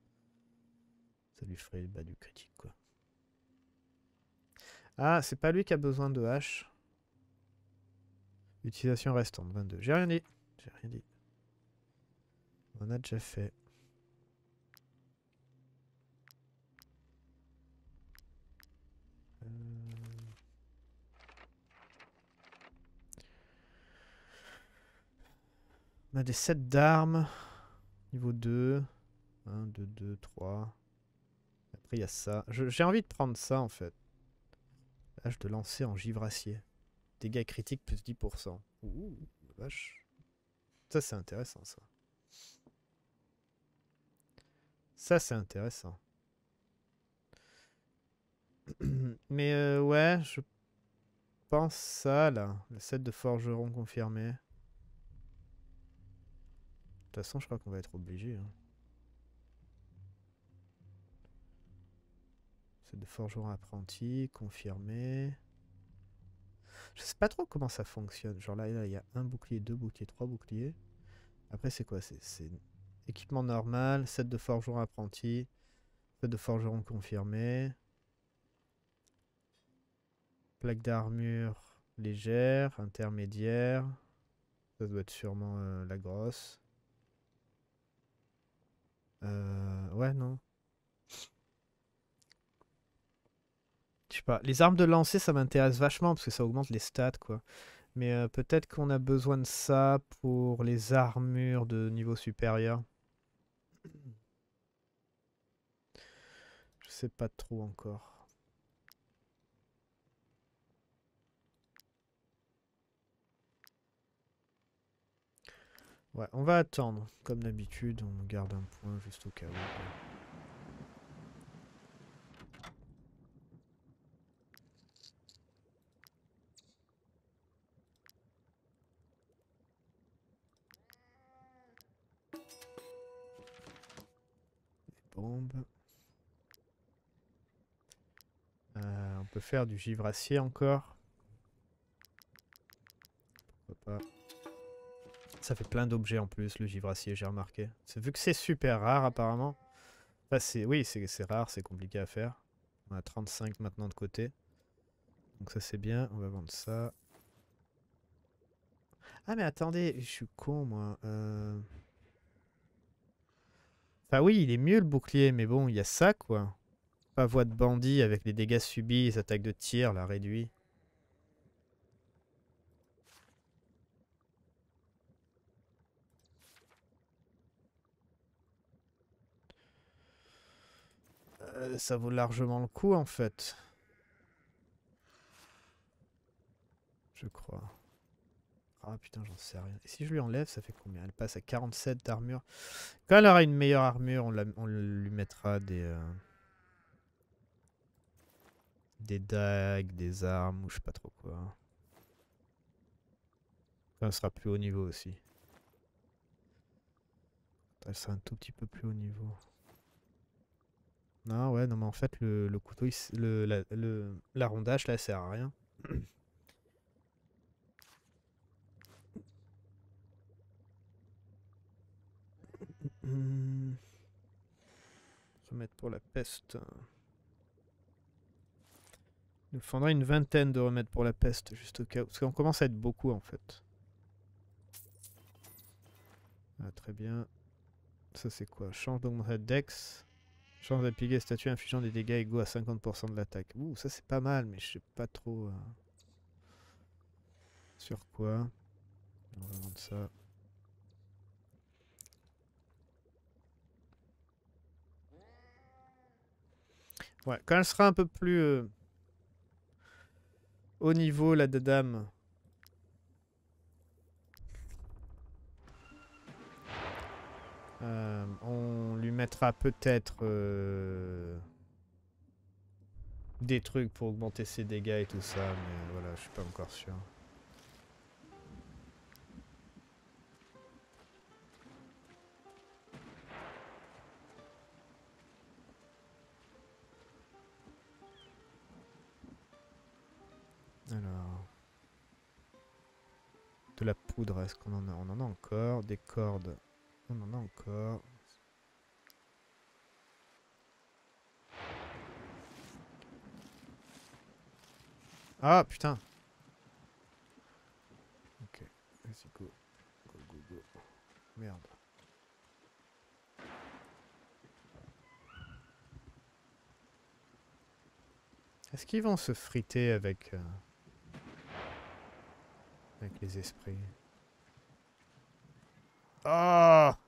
Ça lui ferait bah, du critique, quoi. Ah, c'est pas lui qui a besoin de hache. Utilisation restante, 22. J'ai rien dit. J'ai rien dit. On a déjà fait. On a des sets d'armes. Niveau 2. 1, 2, 2, 3. Après, il y a ça. J'ai envie de prendre ça, en fait. Hache de lancer en givracier. Dégâts critiques plus 10%. Ouh, vache. Ça, c'est intéressant, ça. Ça, c'est intéressant. Mais euh, ouais, je pense ça, là. Le set de forgeron confirmé. De toute façon, je crois qu'on va être obligé. Hein. De forgeron apprenti, confirmé. Je sais pas trop comment ça fonctionne. Genre là, il y a un bouclier, deux boucliers, trois boucliers. Après, c'est quoi? C'est équipement normal, set de forgeron apprenti, set de forgeron confirmé. Plaque d'armure légère, intermédiaire. Ça doit être sûrement euh, la grosse. Euh, ouais, non. Je sais pas. Les armes de lancer, ça m'intéresse vachement parce que ça augmente les stats, quoi. Mais euh, peut-être qu'on a besoin de ça pour les armures de niveau supérieur. Je sais pas trop encore. Ouais, on va attendre. Comme d'habitude, on garde un point juste au cas où. Euh, on peut faire du givracier encore. Ça fait plein d'objets en plus, le givracier, j'ai remarqué. Vu que c'est super rare apparemment. Enfin, oui, c'est rare, c'est compliqué à faire. On a 35 maintenant de côté. Donc ça c'est bien, on va vendre ça. Ah mais attendez, je suis con moi. Euh... Enfin oui, il est mieux le bouclier, mais bon, il y a ça quoi. Pas voix de bandit avec les dégâts subis, les attaques de tir, la réduit. Euh, ça vaut largement le coup en fait. Je crois. Ah putain, j'en sais rien. Et si je lui enlève, ça fait combien? Elle passe à 47 d'armure. Quand elle aura une meilleure armure, on, lui mettra des... Euh, des dagues, des armes, ou je sais pas trop quoi. Quand elle sera plus haut niveau aussi. Elle sera un tout petit peu plus haut niveau. Non, ouais, non, mais en fait, le, le couteau, le, la, le, la rondage, là, sert à rien. Remettre pour la peste. Il nous faudra une vingtaine de remèdes pour la peste, juste au cas où. Parce qu'on commence à être beaucoup, en fait. Ah, très bien. Ça, c'est quoi? Change d'augmenter dex. Change d'appliquer statut infligeant des dégâts égaux à 50% de l'attaque. Ouh, ça c'est pas mal, mais je sais pas trop... Euh, sur quoi On va vendre ça. Ouais, quand elle sera un peu plus... Euh, au niveau, la dame Euh, on lui mettra peut-être euh, des trucs pour augmenter ses dégâts et tout ça, mais voilà, je suis pas encore sûr. Alors... De la poudre, est-ce qu'on en a On en a encore? Des cordes. On en a encore. Ah putain. Ok, vas-y go. Go go go. Merde. Est-ce qu'ils vont se friter avec... Euh, avec les esprits? Ah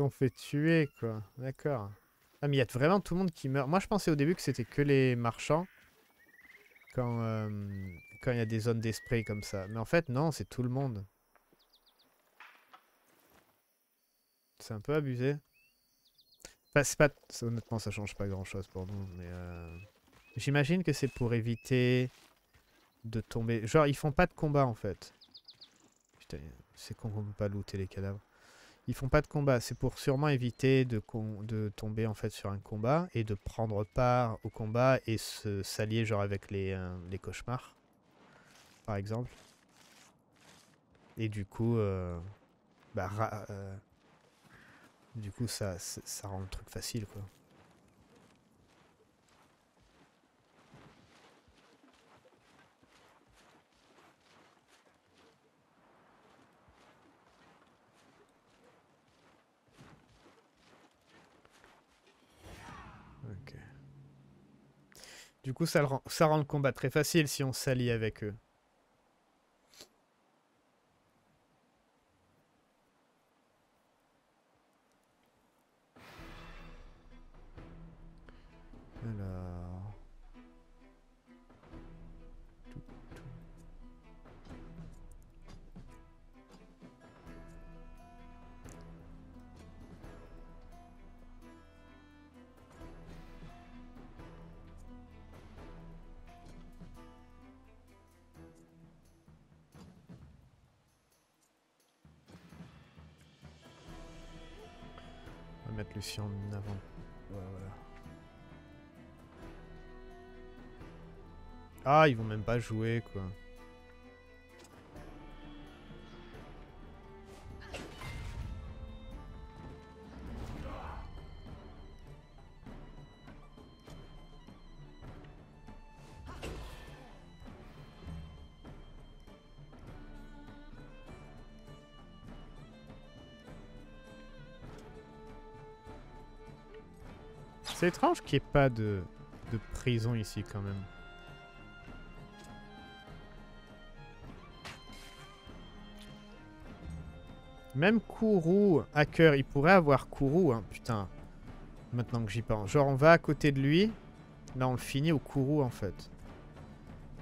sont fait tuer, quoi. D'accord. Ah, mais il y a vraiment tout le monde qui meurt. Moi, je pensais au début que c'était que les marchands. quand euh, il y a des zones d'esprit comme ça. Mais en fait, non, c'est tout le monde. C'est un peu abusé. C'est pas... Honnêtement, ça change pas grand-chose pour nous, mais... Euh, j'imagine que c'est pour éviter de tomber... Genre, ils font pas de combat, en fait. Putain, c'est qu'on peut pas looter les cadavres. Ils font pas de combat, c'est pour sûrement éviter de, de tomber en fait sur un combat et de prendre part au combat et se s'allier genre avec les, euh, les cauchemars, par exemple. Et du coup, euh, bah, euh, du coup ça, ça rend le truc facile quoi. Du coup, ça, rend, le combat très facile si on s'allie avec eux. En avant. Voilà. Ah, ils vont même pas jouer, quoi. C'est étrange qu'il n'y ait pas de, prison ici quand même. Même Kourou, hacker, il pourrait avoir Kourou, hein, putain. Maintenant que j'y pense. Genre, on va à côté de lui. Là, on le finit au Kourou, en fait.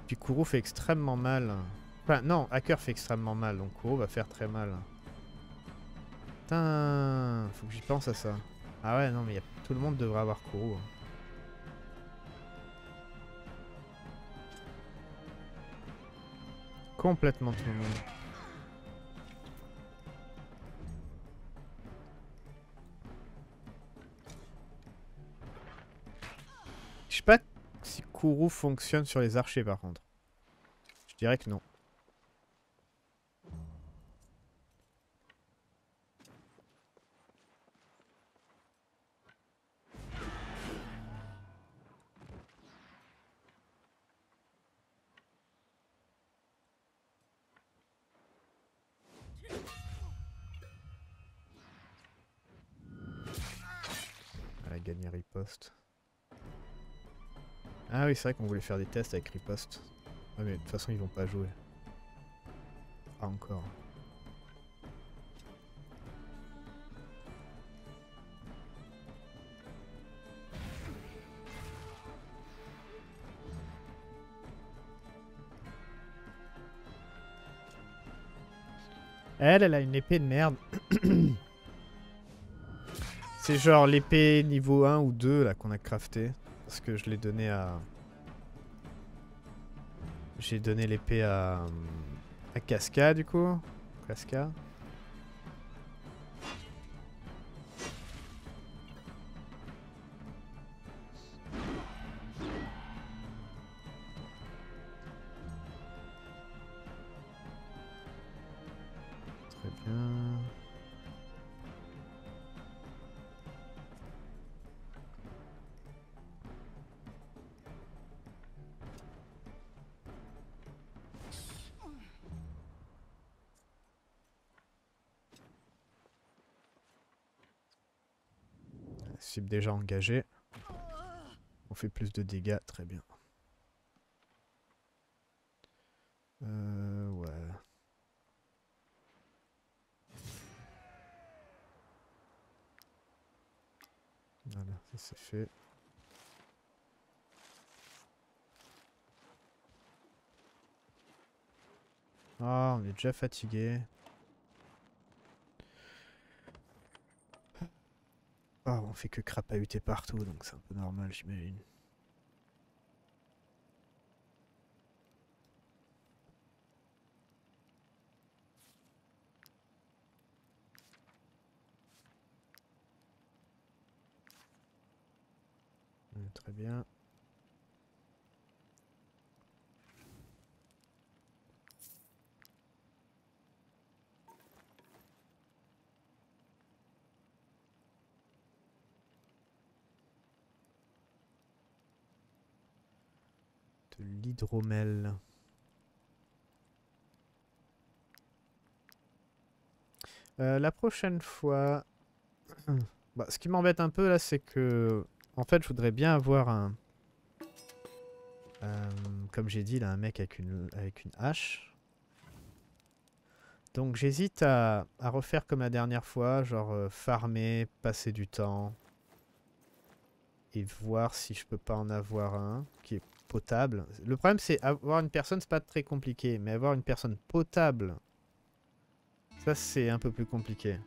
Puis Kourou fait extrêmement mal. Enfin, non, hacker fait extrêmement mal. Donc Kourou va faire très mal. Putain, faut que j'y pense à ça. Ah ouais, non, mais tout le monde devrait avoir Kourou. Hein. Complètement tout le monde. Je sais pas si Kourou fonctionne sur les archers par contre. Je dirais que non. Oui, c'est vrai qu'on voulait faire des tests avec riposte. Ouais, mais de toute façon, ils vont pas jouer. Pas encore. Elle, elle a une épée de merde. C'est genre l'épée niveau 1 ou 2 là qu'on a crafté. Parce que je l'ai donné à... J'ai donné l'épée à... à Casca du coup. Casca. déjà engagé. On fait plus de dégâts, très bien. Euh, ouais. Voilà, ça c'est fait. Ah, on est déjà fatigué. On fait que crapahuter partout, donc c'est un peu normal, j'imagine. Hum, Très bien. Euh, la prochaine fois... Bah, ce qui m'embête un peu là, c'est que... En fait, je voudrais bien avoir un... euh, comme j'ai dit, là, un mec avec une, avec hache. Donc j'hésite à, à refaire comme la dernière fois, genre euh, farmer, passer du temps. Et voir si je peux pas en avoir un qui est potable. Le problème c'est avoir une personne, c'est pas très compliqué. Mais avoir une personne potable, ça c'est un peu plus compliqué.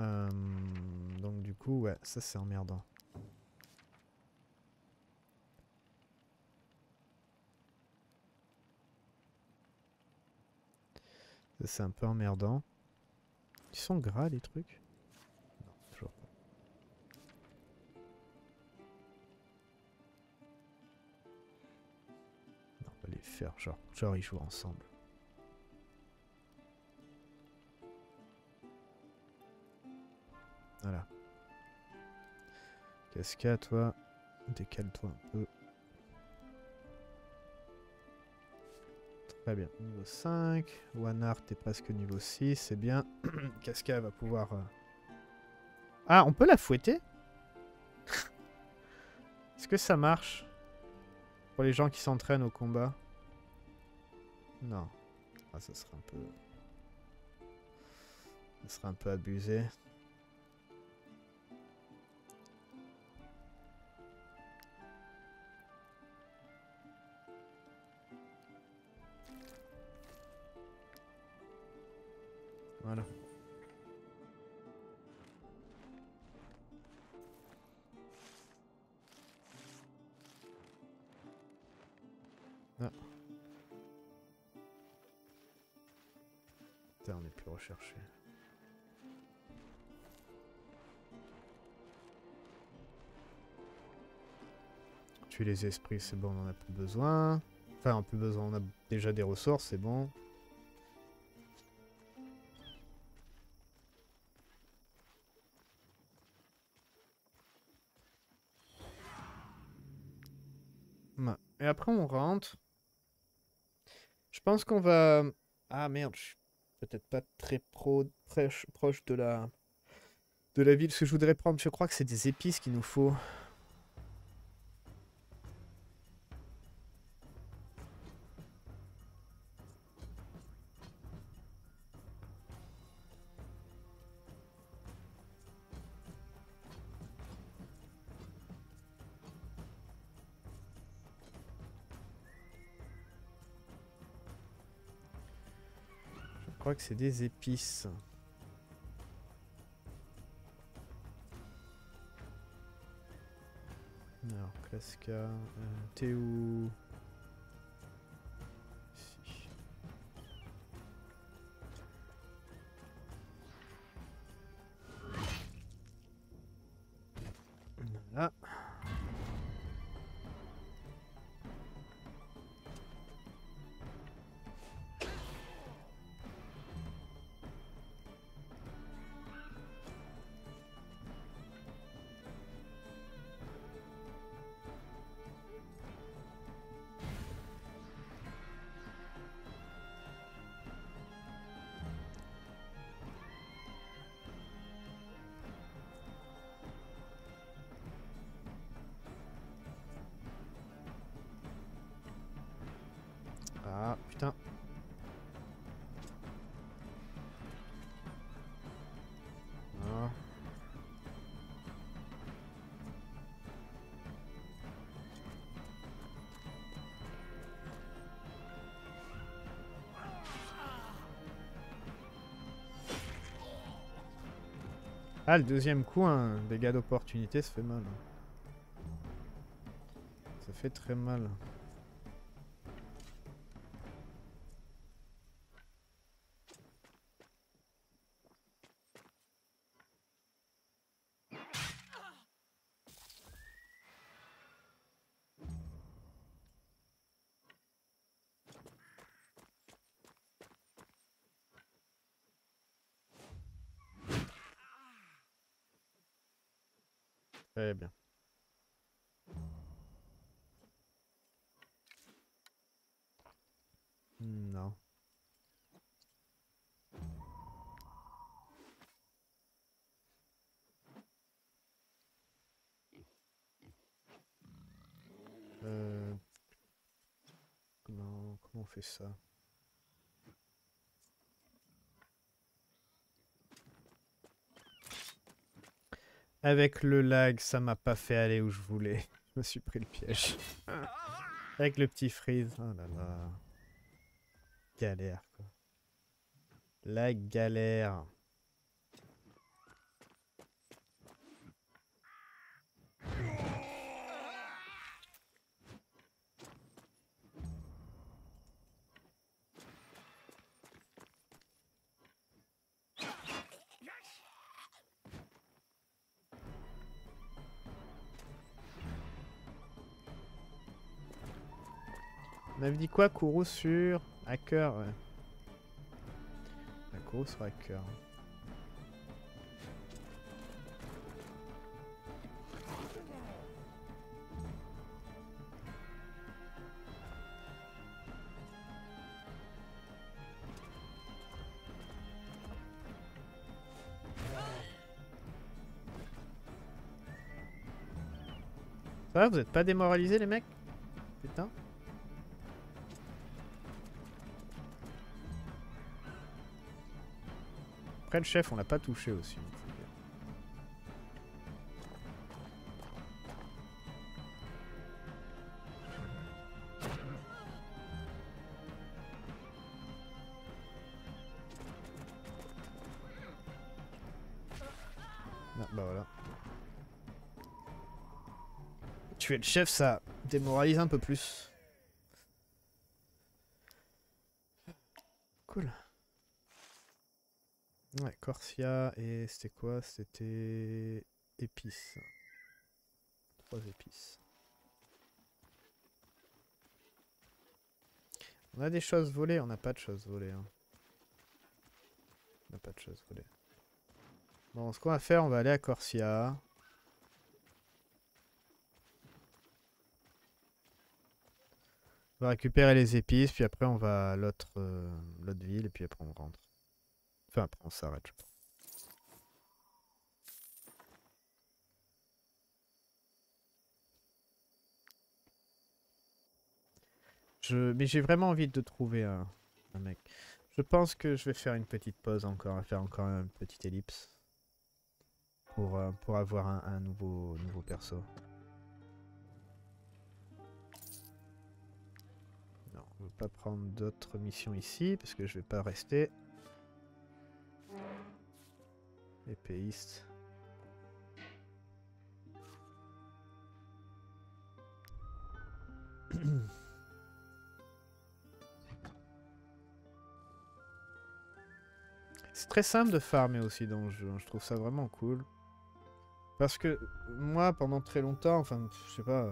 Euh, donc du coup, ouais, ça c'est emmerdant. Ça c'est un peu emmerdant. Ils sont gras les trucs faire, genre, genre ils jouent ensemble. Voilà. Qu'est-ce qu'il y a toi Décale-toi un peu. Très bien. Niveau 5. Wanart est presque niveau 6. C'est bien. Casca va pouvoir... euh, Ah, on peut la fouetter? Est-ce que ça marche? Pour les gens qui s'entraînent au combat Non. Ah, ça serait un peu... Ça serait un peu abusé. Voilà. On plus recherché. Tuer les esprits, c'est bon, on en a plus besoin. Enfin, on a plus besoin, on a déjà des ressources, c'est bon. Et après, on rentre. Je pense qu'on va... Ah merde, je suis peut-être pas très pro... proche, proche de la... de la ville. Ce que je voudrais prendre, je crois que c'est des épices qu'il nous faut. C'est des épices. Alors, Casca, euh, t'es Ah, le deuxième coup, un dégât d'opportunité, ça fait mal. Ça fait très mal. Très bien. Non. Euh... Comment, comment on fait ça? Avec le lag, ça m'a pas fait aller où je voulais. Je me suis pris le piège. Avec le petit freeze. Oh là là. Galère, quoi. La galère. Quoi, Kourou sur hacker ouais. La Kourou sur hacker. Vous êtes pas démoralisés les mecs? Après le chef, on l'a pas touché aussi. Ah, bah voilà. Tuer le chef, ça démoralise un peu plus. Cool. Corsia et c'était quoi? C'était épices. Trois épices. On a des choses volées, on n'a pas de choses volées. Hein. On n'a pas de choses volées. Bon, ce qu'on va faire, on va aller à Corsia. On va récupérer les épices, puis après on va à l'autre euh, ville, et puis après on rentre. Enfin, après on s'arrête, je pense. Mais j'ai vraiment envie de trouver un... mec. Je pense que je vais faire une petite pause encore, faire encore une petite ellipse. Pour, euh, pour avoir un, un nouveau, nouveau perso. Non, je ne veux pas prendre d'autres missions ici, parce que je vais pas rester. Épéiste. C'est très simple de farmer aussi dans le jeu, hein. je trouve ça vraiment cool. Parce que moi, pendant très longtemps, enfin, je sais pas,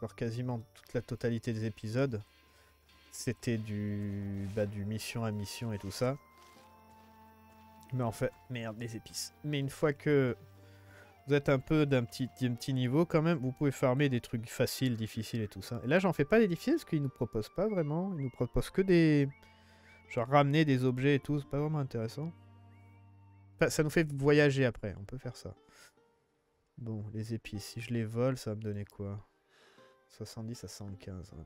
genre quasiment toute la totalité des épisodes, c'était du, bah, du mission à mission et tout ça. Mais en fait, merde, les épices. Mais une fois que vous êtes un peu d'un petit, petit niveau, quand même, vous pouvez farmer des trucs faciles, difficiles et tout ça. Et là, j'en fais pas des difficiles parce qu'ils nous proposent pas vraiment. Ils nous proposent que des... Genre ramener des objets et tout, c'est pas vraiment intéressant. Enfin, ça nous fait voyager après, on peut faire ça. Bon, les épices, si je les vole, ça va me donner quoi? 70 à 115. on va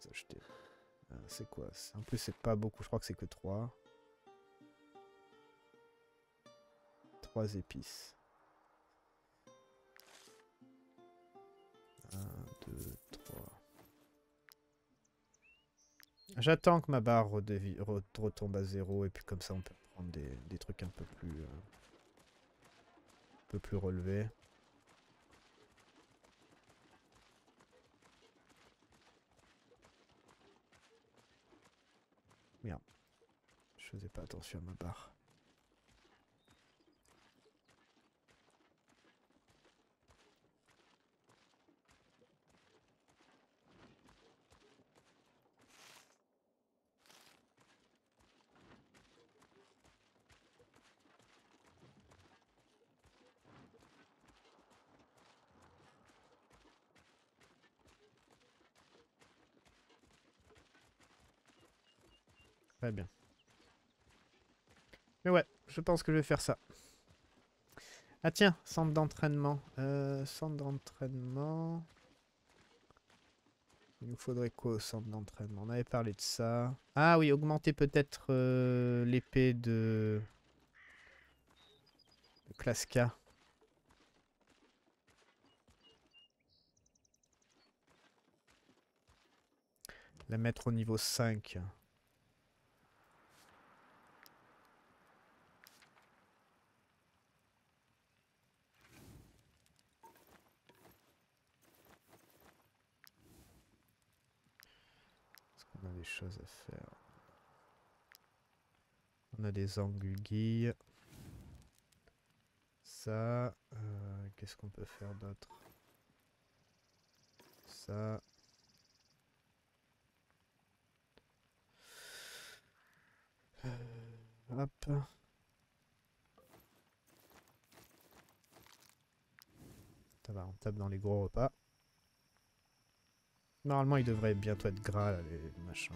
les acheter. Euh, c'est quoi? En plus, c'est pas beaucoup, je crois que c'est que 3. 3 épices. 1, 2, 3. J'attends que ma barre retombe à zéro et puis comme ça on peut prendre des, des trucs un peu plus... Euh, peu plus relevé. Merde. Je faisais pas attention à ma barre. Très bien. Mais ouais, je pense que je vais faire ça. Ah tiens, centre d'entraînement. Euh, centre d'entraînement... Il nous faudrait quoi au centre d'entraînement? On avait parlé de ça. Ah oui, augmenter peut-être euh, l'épée de... de classe K. La mettre au niveau 5. On a des choses à faire. On a des anguilles. Ça. euh, Qu'est-ce qu'on peut faire d'autre? Ça. Euh, hop. Ça va, on tape dans les gros repas. Normalement, il devrait bientôt être gras, là, les machins.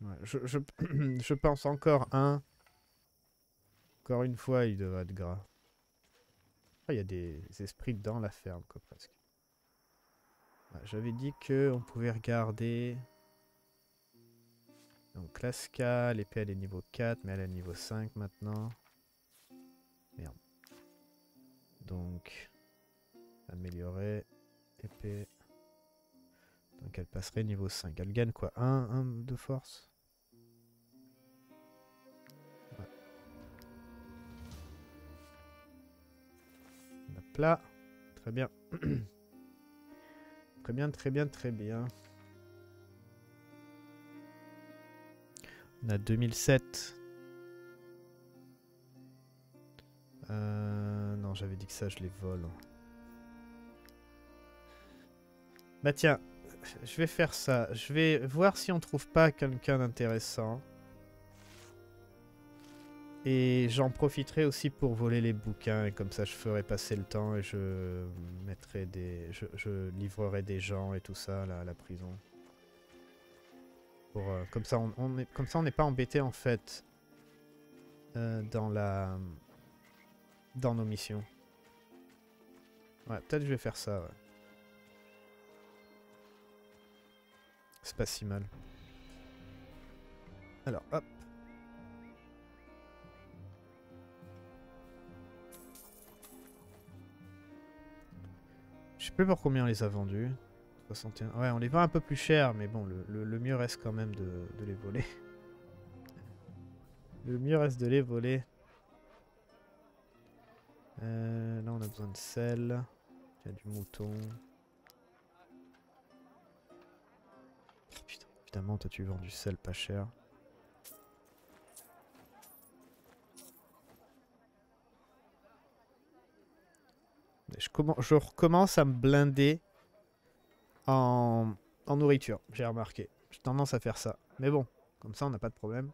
Je, pense encore un. Encore une fois, il devrait être gras. Ah, il y a des esprits dans la ferme, quoi, presque. J'avais dit que on pouvait regarder... Donc, K, l'épée elle est niveau 4, mais elle est niveau 5 maintenant. Merde. Donc, améliorer, épée. Donc elle passerait niveau 5. Elle gagne quoi? 1, 1 de force? Ouais. Hop là. Très bien. très bien, très bien, très bien. On a 2007. Euh, non, j'avais dit que ça, je les vole. Bah tiens, je vais faire ça. Je vais voir si on trouve pas quelqu'un d'intéressant. Et j'en profiterai aussi pour voler les bouquins. Et comme ça, je ferai passer le temps et je mettrai des... Je, livrerai des gens et tout ça à la prison. Pour, euh, comme ça, on, on est, comme ça, on n'est pas embêté en fait euh, dans la... Dans nos missions. Ouais, peut-être je vais faire ça, ouais. C'est pas si mal. Alors, hop. Je sais plus pour combien on les a vendus. 61. Ouais, on les vend un peu plus cher, mais bon, le, mieux reste quand même de, de les voler. Le mieux reste de les voler. Euh, là, on a besoin de sel. Il y a du mouton. Évidemment, toi, tu vends du sel pas cher. Je, je recommence à me blinder en, en nourriture, j'ai remarqué. J'ai tendance à faire ça. Mais bon, comme ça, on n'a pas de problème.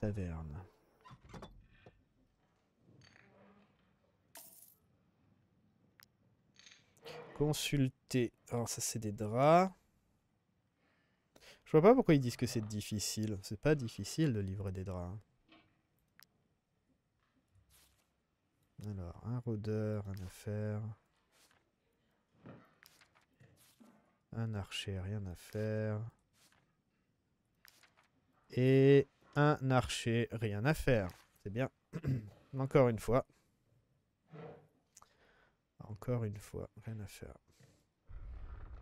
Taverne. Consulter. Alors ça c'est des draps. Je vois pas pourquoi ils disent que c'est difficile. C'est pas difficile de livrer des draps. hein. Alors, un rôdeur, un affaire. Un archer, rien à faire. Et un archer, rien à faire. C'est bien. Encore une fois. Encore une fois, rien à faire.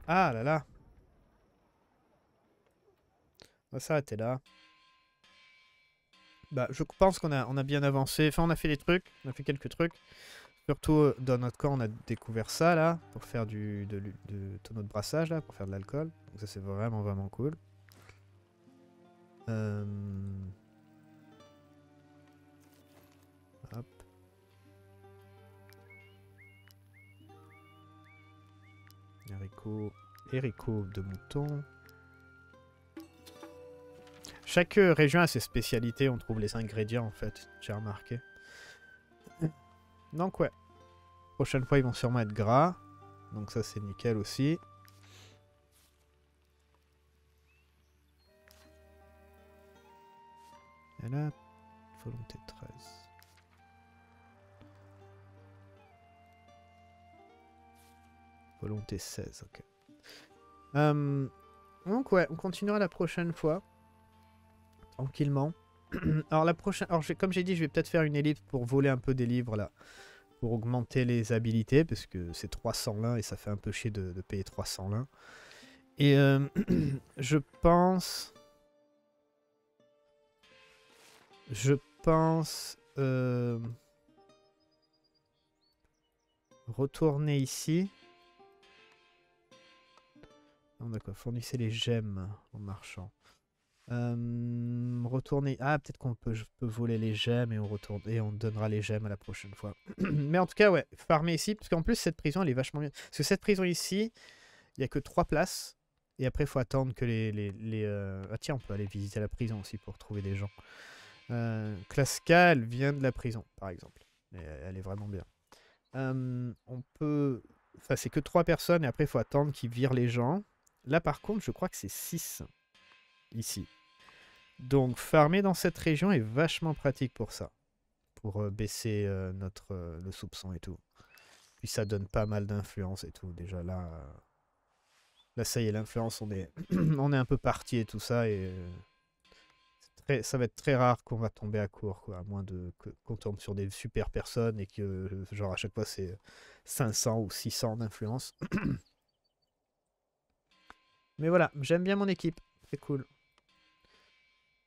Ah là là. On va s'arrêter là. Bah, je pense qu'on a, on a bien avancé. Enfin, on a fait des trucs. On a fait quelques trucs. Surtout euh, dans notre camp, on a découvert ça là. Pour faire du de, tonneau de brassage là. Pour faire de l'alcool. Donc ça, c'est vraiment, vraiment cool. Euh... Haricots, haricots de mouton. Chaque région a ses spécialités, on trouve les ingrédients en fait, j'ai remarqué. Donc ouais. Prochaine fois ils vont sûrement être gras. Donc ça c'est nickel aussi. Et là, volonté 13. Volonté 16, ok. Euh, donc ouais, on continuera la prochaine fois. Tranquillement. alors la prochaine... Comme j'ai dit, je vais peut-être faire une élite pour voler un peu des livres là. Pour augmenter les habilités, parce que c'est 300 lins et ça fait un peu chier de, payer 300 lins. Et euh, je pense... Je pense... Euh, retourner ici. On Fournissez les gemmes en marchand. Euh, retourner. Ah, peut-être qu'on peut, voler les gemmes et on retourne et on donnera les gemmes à la prochaine fois. Mais en tout cas, ouais, farmer ici parce qu'en plus cette prison elle est vachement bien. Parce que cette prison ici, il y a que trois places et après il faut attendre que les les, les euh, ah tiens, on peut aller visiter la prison aussi pour trouver des gens. Euh, elle vient de la prison par exemple. elle est vraiment bien. Euh, on peut, enfin c'est que trois personnes et après il faut attendre qu'ils virent les gens. Là par contre, je crois que c'est 6 ici. Donc farmer dans cette région est vachement pratique pour ça. Pour euh, baisser euh, notre euh, le soupçon et tout. Puis ça donne pas mal d'influence et tout. Déjà là, là ça y l'influence, on est, on est un peu parti et tout ça. Et ça va être très rare qu'on va tomber à court. Quoi, à moins de qu'on tombe sur des super personnes et que genre à chaque fois c'est 500 ou 600 d'influence. Mais voilà, j'aime bien mon équipe. C'est cool.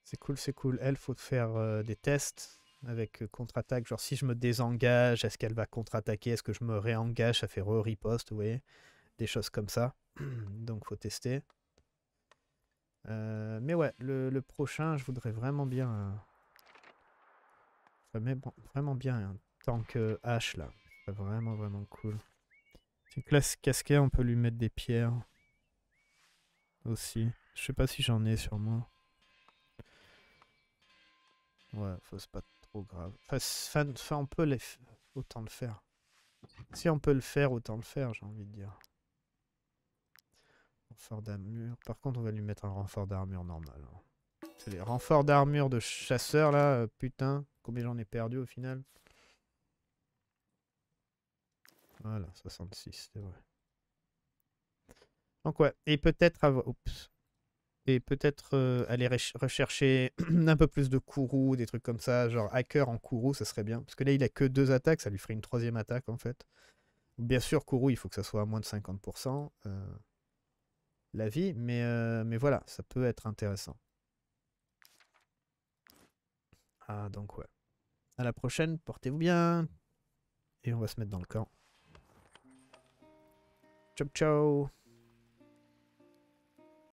C'est cool, c'est cool. Elle, faut faire euh, des tests avec euh, contre-attaque. Genre, si je me désengage, est-ce qu'elle va contre-attaquer? Est-ce que je me réengage? Ça fait re-riposte, vous voyez? Des choses comme ça. Donc, faut tester. Euh, mais ouais, le, prochain, je voudrais vraiment bien... vraiment bien un tank H, là. Vraiment, vraiment cool. Une classe casquet, on peut lui mettre des pierres. Aussi. Je sais pas si j'en ai sur moi. Ouais, c'est pas trop grave. Enfin, on peut les autant le faire. Si on peut le faire, autant le faire, j'ai envie de dire. Renfort d'armure. Par contre, on va lui mettre un renfort d'armure normal. Hein. C'est les renforts d'armure de chasseur là, euh, putain. Combien j'en ai perdu au final? Voilà, 66, c'est vrai. Donc ouais, et peut-être et peut-être euh, aller rechercher un peu plus de Kourou, des trucs comme ça, genre hacker en Kourou, ça serait bien. Parce que là, il a que deux attaques, ça lui ferait une troisième attaque en fait. Bien sûr, Kourou, il faut que ça soit à moins de 50% euh, la vie, mais, euh, mais voilà, ça peut être intéressant. Ah, donc ouais. À la prochaine, portez-vous bien. Et on va se mettre dans le camp. Ciao, ciao